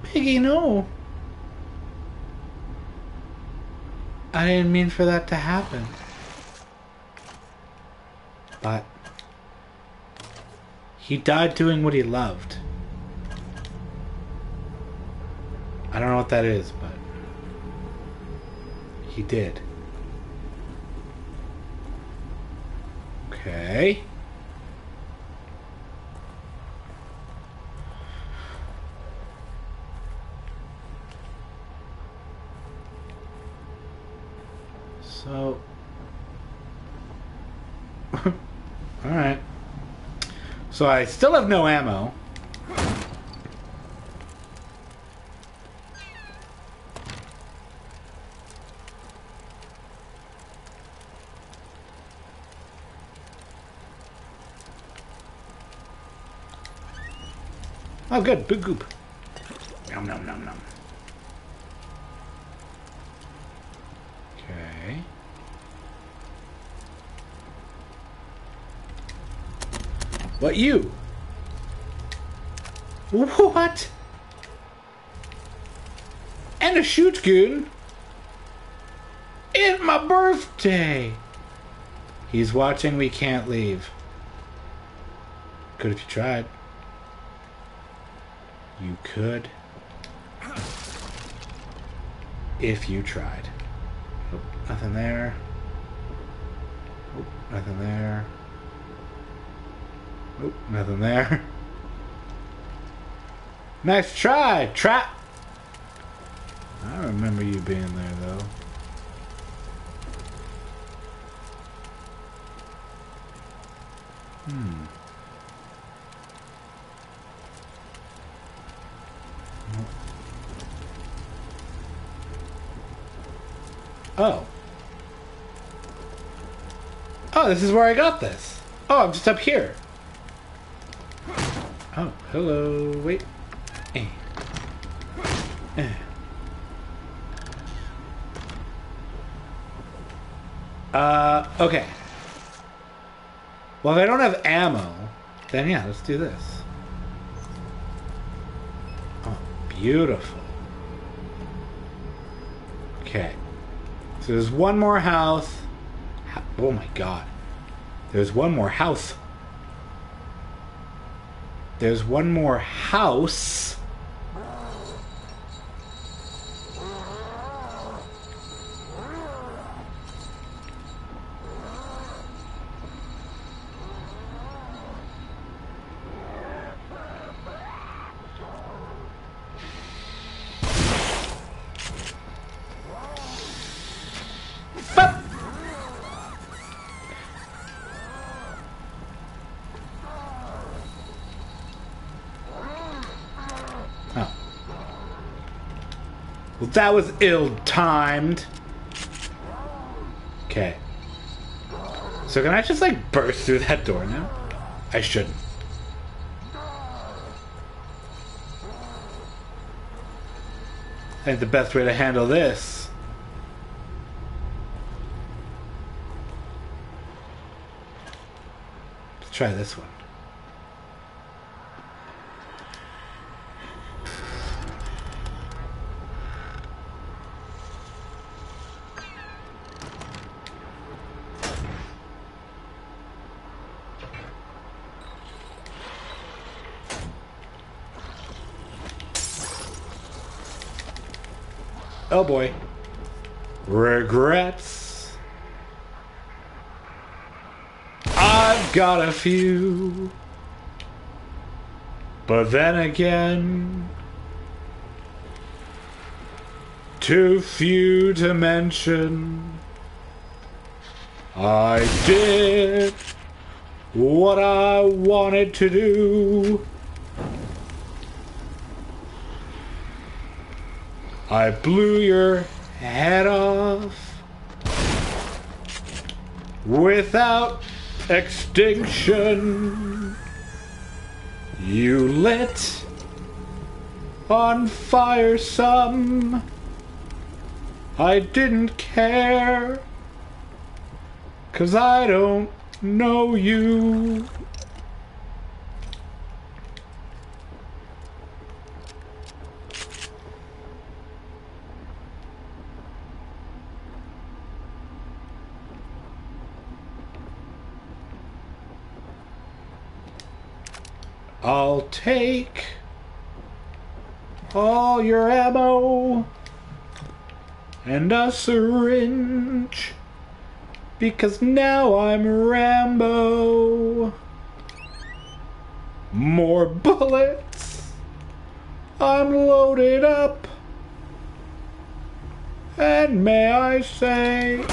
Piggy, no. I didn't mean for that to happen. But he died doing what he loved. I don't know what that is, but he did. Okay. So Alright. So I still have no ammo. Oh, good. Big goop. What you? What? And a shoot goon? It's my birthday! He's watching, we can't leave. Could if you tried. You could. If you tried. Nothing there. Nothing there. Nope, nothing there. Nice try, trap. I remember you being there though. Hmm. Oh. Oh, this is where I got this. Oh, I'm just up here. Hello. Wait. Eh. Eh. Uh, okay. Well, if I don't have ammo, then yeah, let's do this. Oh, beautiful. Okay. So there's one more house. Oh my god. There's one more house. There's one more house. That was ill-timed. Okay. So can I just, like, burst through that door now? I shouldn't. I think the best way to handle this Let's try this one. Oh boy. Regrets. I've got a few. But then again, too few to mention. I did what I wanted to do. I blew your head off without extinction. You lit on fire some. I didn't care. Cause I don't know you. I'll take all your ammo and a syringe because now I'm Rambo. More bullets. I'm loaded up. And may I say,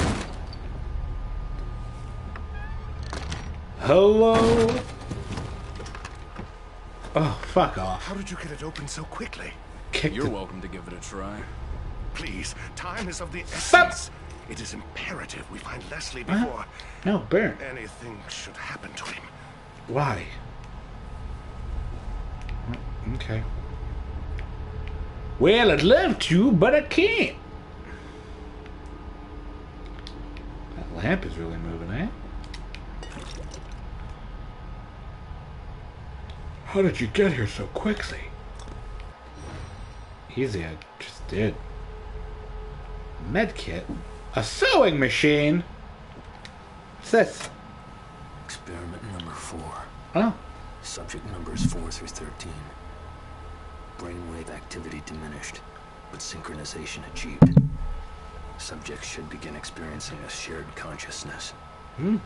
hello. Oh, fuck off. How did you get it open so quickly? Kick You're the- welcome to give it a try. Please, time is of the essence. It is imperative we find Leslie Huh? before No, Baron. anything should happen to him. Why? Okay. Well, I'd love to, but I can't. That lamp is really moving, eh? How did you get here so quickly? Easy, I just did. Medkit? A sewing machine? What's this? Experiment number four. Oh, Subject numbers 4 through 13. Brainwave activity diminished, but synchronization achieved. Subjects should begin experiencing a shared consciousness. Hmm.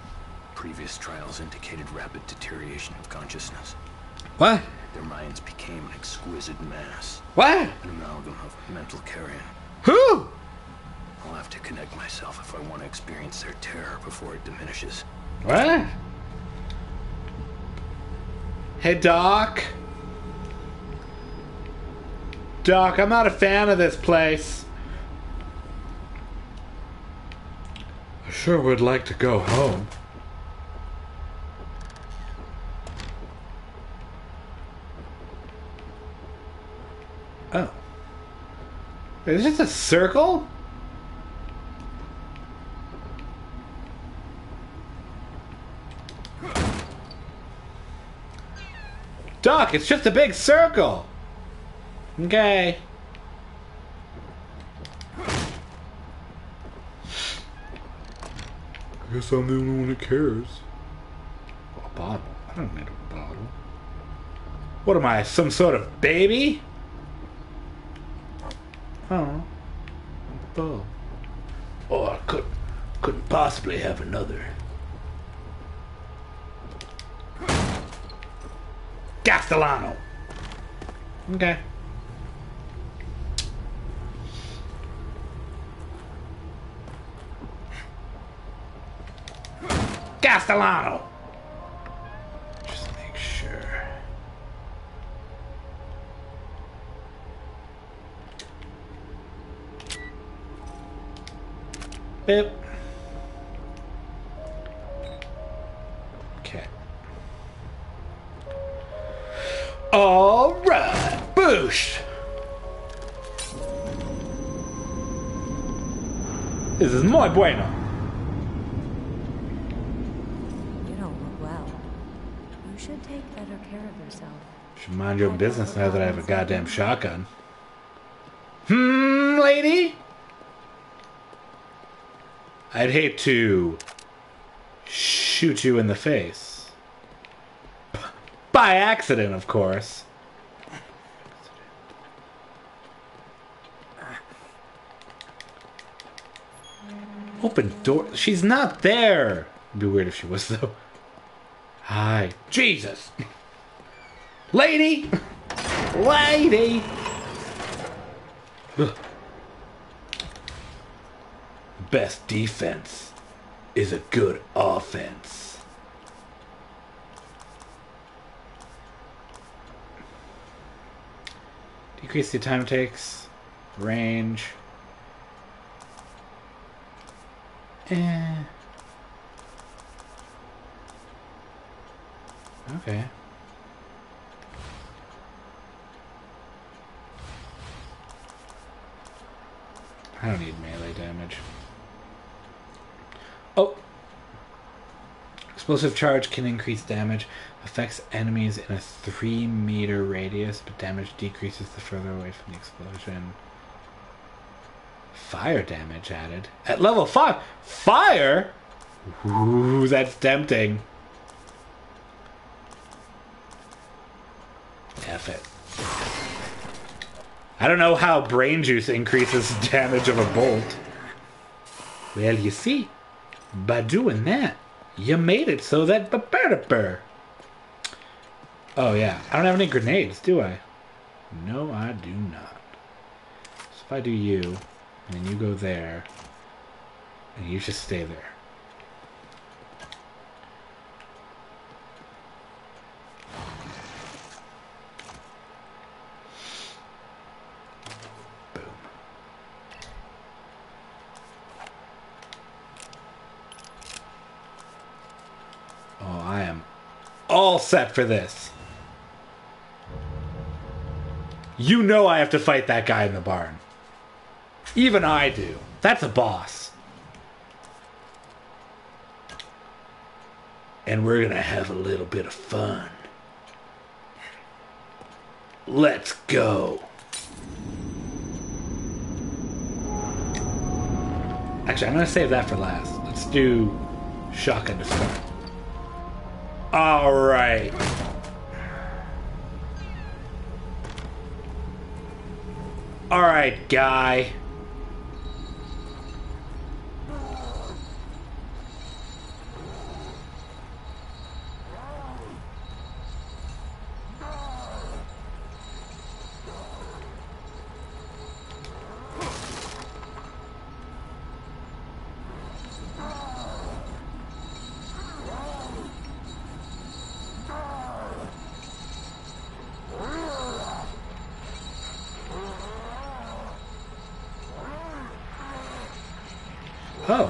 Previous trials indicated rapid deterioration of consciousness. what? Their minds became an exquisite mass, What? an amalgam of mental carrion. Who? I'll have to connect myself if I want to experience their terror before it diminishes. What? Hey, Doc. Doc, I'm not a fan of this place. I sure would like to go home. Oh. Is this a circle? Doc, it's just a big circle. Okay. I guess I'm the only one that cares. A bottle. I don't need a bottle. What am I, some sort of baby? Oh. Bottle. Oh, I could, couldn't possibly have another. Castellano. Okay. Castellano. Just make sure. Bip. All right, boosh. This is muy bueno. You don't look well. You should take better care of yourself. Should mind your own business now that I have a goddamn shotgun. Hmm, lady? I'd hate to shoot you in the face. By accident, of course. Open door. She's not there. It'd be weird if she was though. Hi. Jesus. Lady. Lady. Ugh. Best defense is a good offense. Decrease the time it takes. Range. Eh. Okay. I don't need melee damage. Explosive charge can increase damage, affects enemies in a 3 meter radius, but damage decreases the further away from the explosion. Fire damage added. At level 5! Fire? Ooh, that's tempting. F it. I don't know how brain juice increases damage of a bolt. Well, you see, by doing that, you made it so that ba Oh yeah, I don't have any grenades, do I? No, I do not. So if I do you, and you go there, and you just stay there. Boom. Oh, I am all set for this. You know I have to fight that guy in the barn. Even I do. That's a boss. And we're gonna have a little bit of fun. Let's go. Actually, I'm gonna save that for last. Let's do shotgun to start. All right. All right, guy. Oh,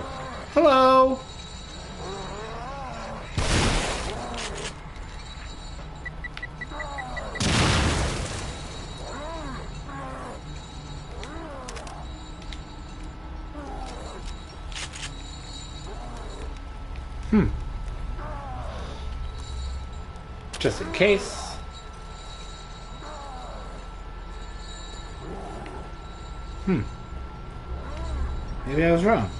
hello. Hmm. Just in case. Hmm. Maybe I was wrong.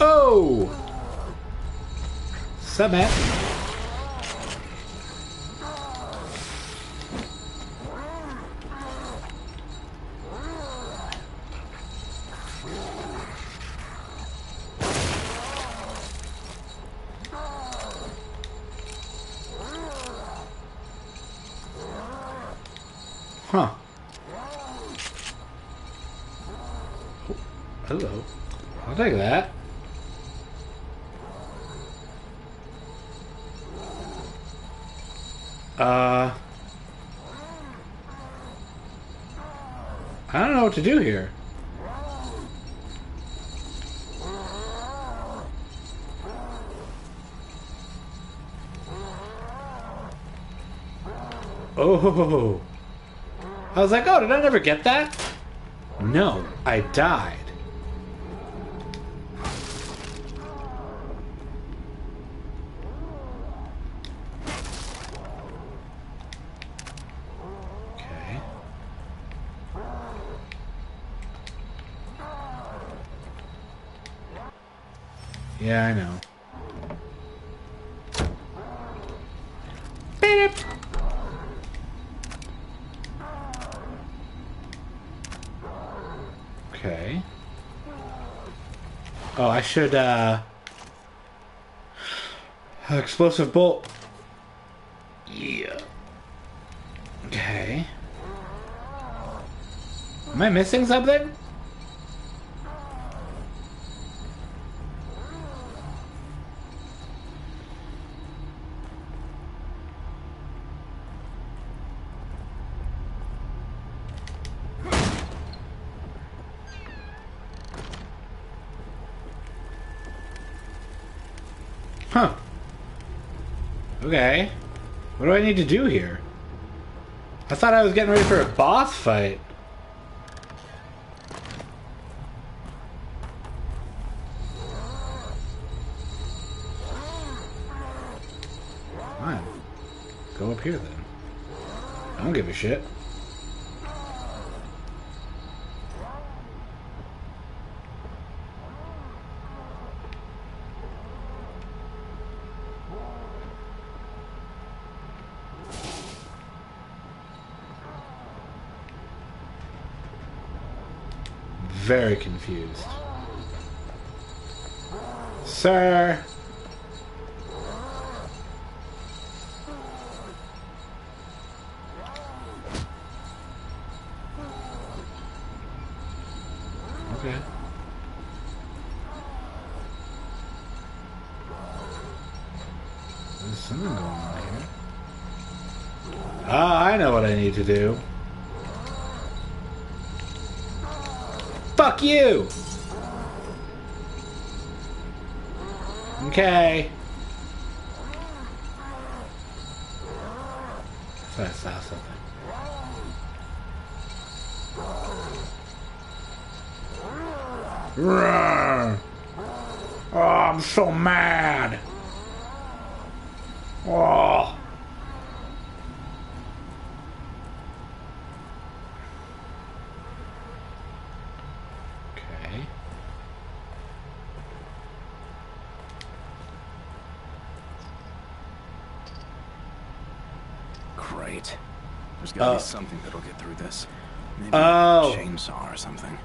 Oh! Sup, man? Huh. Hello. I'll take that. To do here. Oh. I was like, oh, did I never get that? No, I died. Yeah, I know. Beep. Okay. Oh, I should, uh... Explosive bolt. Yeah. Okay. Am I missing something? What do I need to do here? I thought I was getting ready for a boss fight. Fine. Go up here then. I don't give a shit. Very confused. Sir! Okay. There's something going on here. Ah, I know what I need to do. Fuck you! Okay. I thought I saw something. Roar. Oh, I'm so mad. Oh. Okay. Great. There's gotta Uh, be something that'll get through this. Maybe Oh. a chainsaw or something.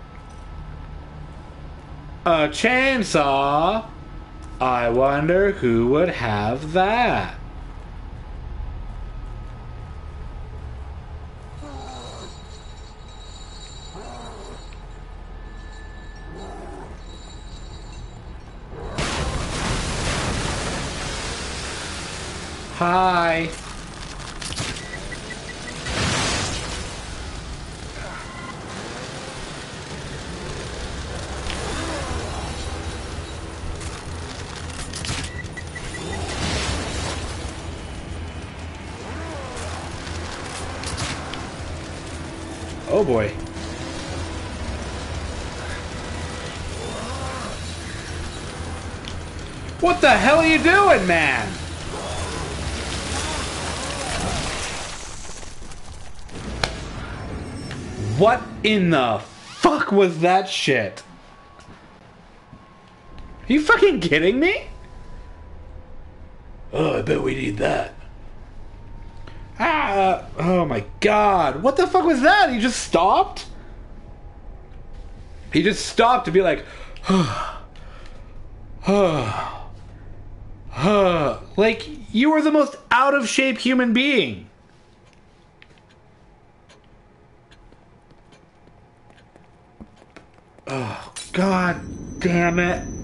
A chainsaw? I wonder who would have that. In the fuck was that shit? Are you fucking kidding me? Oh, I bet we need that. Ah! Oh my god! What the fuck was that? He just stopped? He just stopped to be like, uh Huh. like you were the most out of shape human being. Oh, god damn it.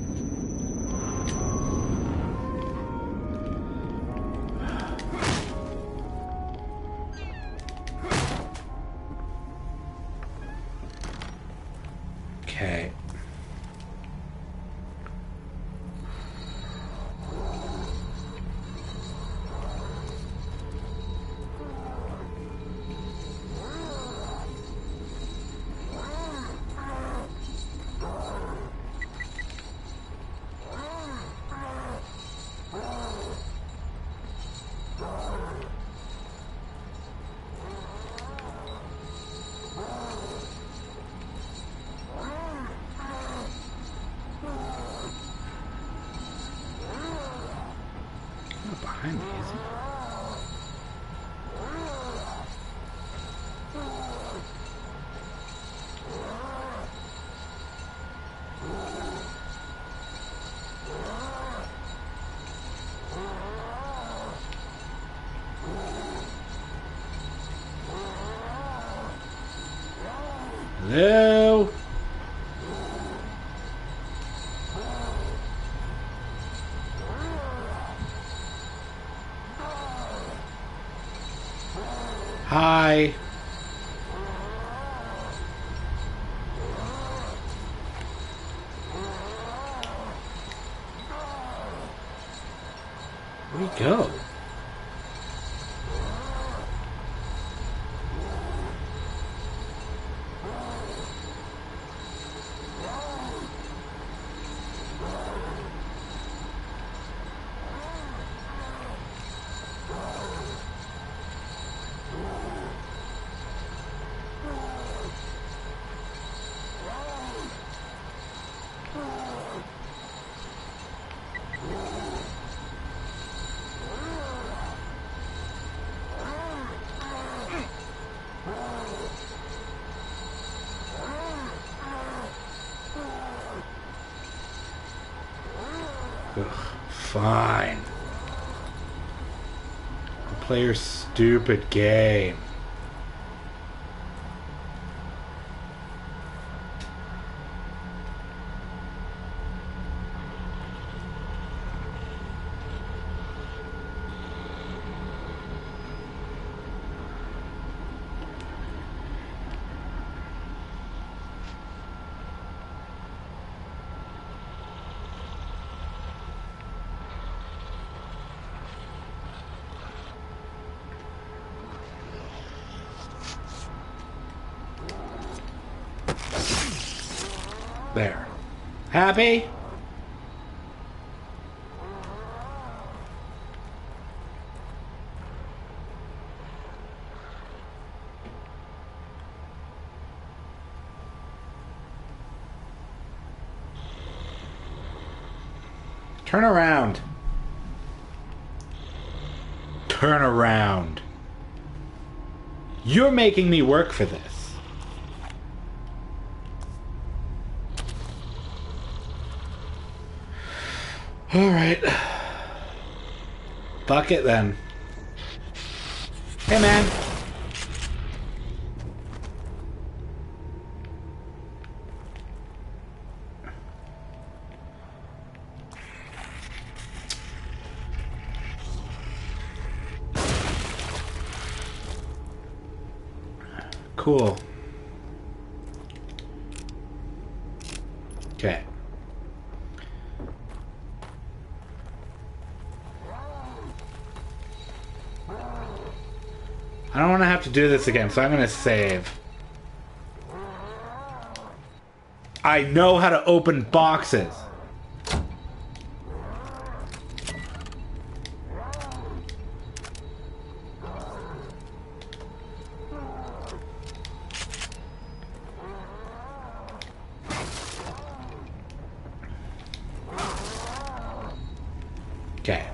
Play your stupid game. There. Happy? Turn around. Turn around. You're making me work for this. All right. Fuck it then. Hey, man. Cool. Okay. I don't want to have to do this again, so I'm to save. I know how to open boxes. Okay.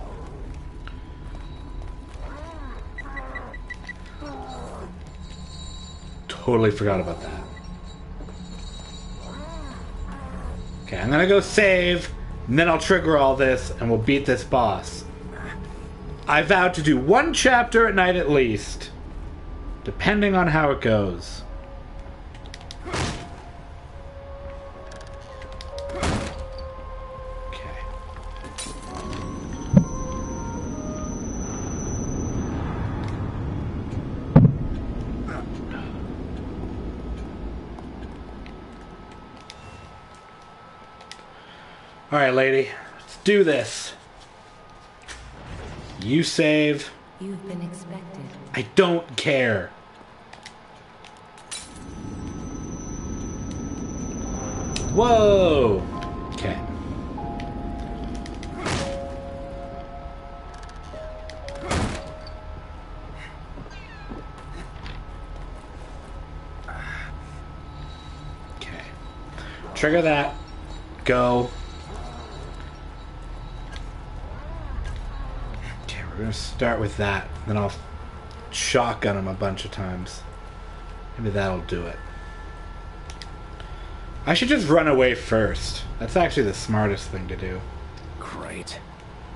Totally forgot about that. Okay, I'm gonna go save, and then I'll trigger all this, and we'll beat this boss. I vowed to do one chapter at night at least, depending on how it goes. Do this. You save. You've been expected. I don't care. Whoa. Okay. Okay. Trigger that. Go. Okay, we're gonna start with that. Then I'll shotgun him a bunch of times. Maybe that'll do it. I should just run away first. That's actually the smartest thing to do. Great.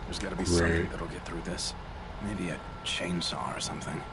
There's gotta be Right. something that'll get through this. Maybe a chainsaw or something.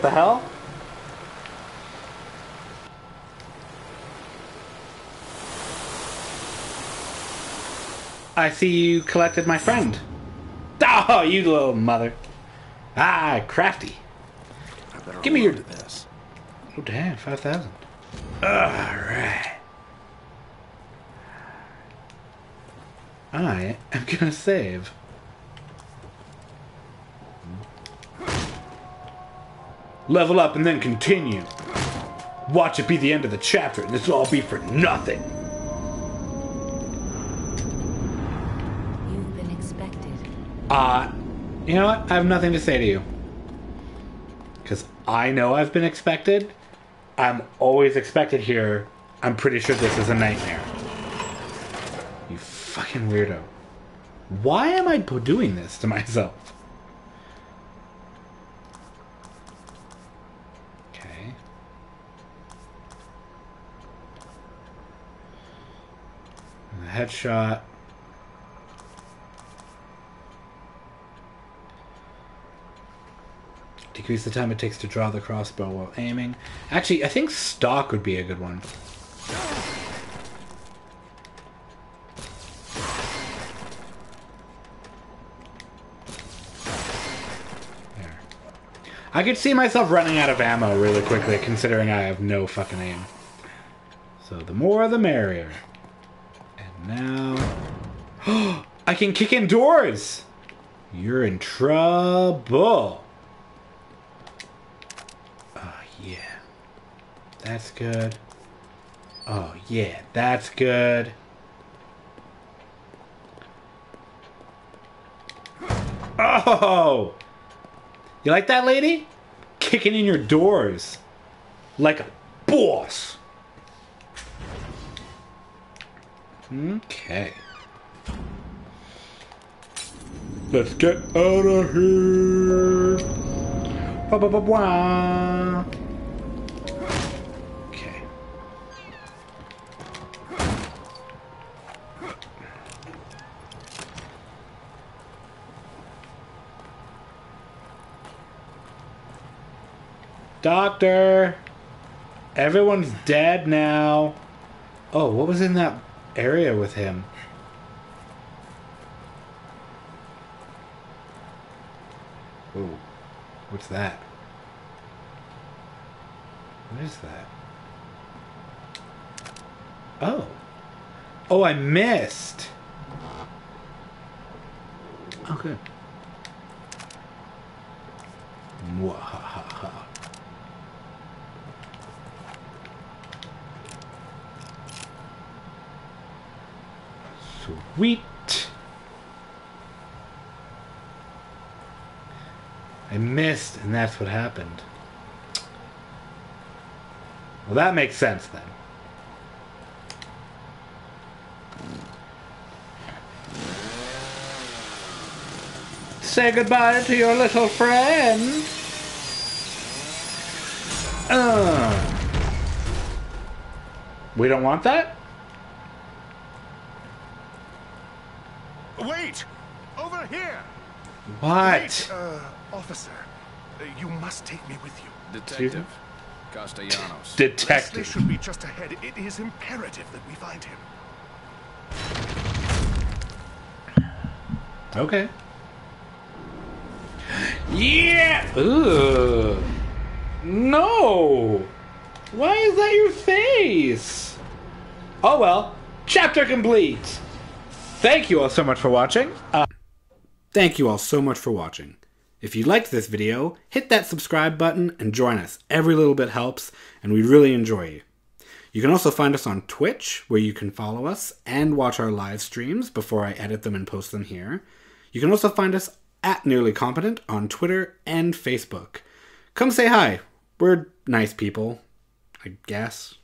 What the hell? I see you collected my friend. Oh, you little mother. Ah, crafty. Give me your- hold this. Oh, damn, 5,000. Alright. I am gonna save. Level up and then continue. Watch it be the end of the chapter, and this will all be for nothing. You've been expected. Uh, you know what? I have nothing to say to you. Because I know I've been expected. I'm always expected here. I'm pretty sure this is a nightmare. You fucking weirdo. Why am I doing this to myself? Okay. And the headshot. Decrease the time it takes to draw the crossbow while aiming. Actually, I think stock would be a good one. There. I could see myself running out of ammo really quickly, considering I have no fucking aim. So the more the merrier. Now... I can kick in doors! You're in trouble. Oh, yeah. That's good. Oh, yeah, that's good. Oh! You like that, lady? Kicking in your doors. Like a boss. Okay. Let's get out of here. Ba ba ba ba. Okay. Doctor! Everyone's dead now. Oh, what was in that area with him? Ooh, what's that? What is that? Oh. Oh, I missed. Okay. Mwahaha. Sweet. I missed, and that's what happened. Well, that makes sense then. Say goodbye to your little friend. Uh. We don't want that? Wait! Over here! What? Wait, uh, officer. You must take me with you. Detective Castellanos. Leslie Detective. should be just ahead. It is imperative that we find him. Okay. Yeah. Ugh. No. Why is that your face? Oh well. Chapter complete. Thank you all so much for watching. Uh, thank you all so much for watching. If you liked this video, hit that subscribe button and join us. Every little bit helps, and we really enjoy you. You can also find us on Twitch, where you can follow us and watch our live streams before I edit them and post them here. You can also find us at Nearly Competent on Twitter and Facebook. Come say hi. We're nice people, I guess.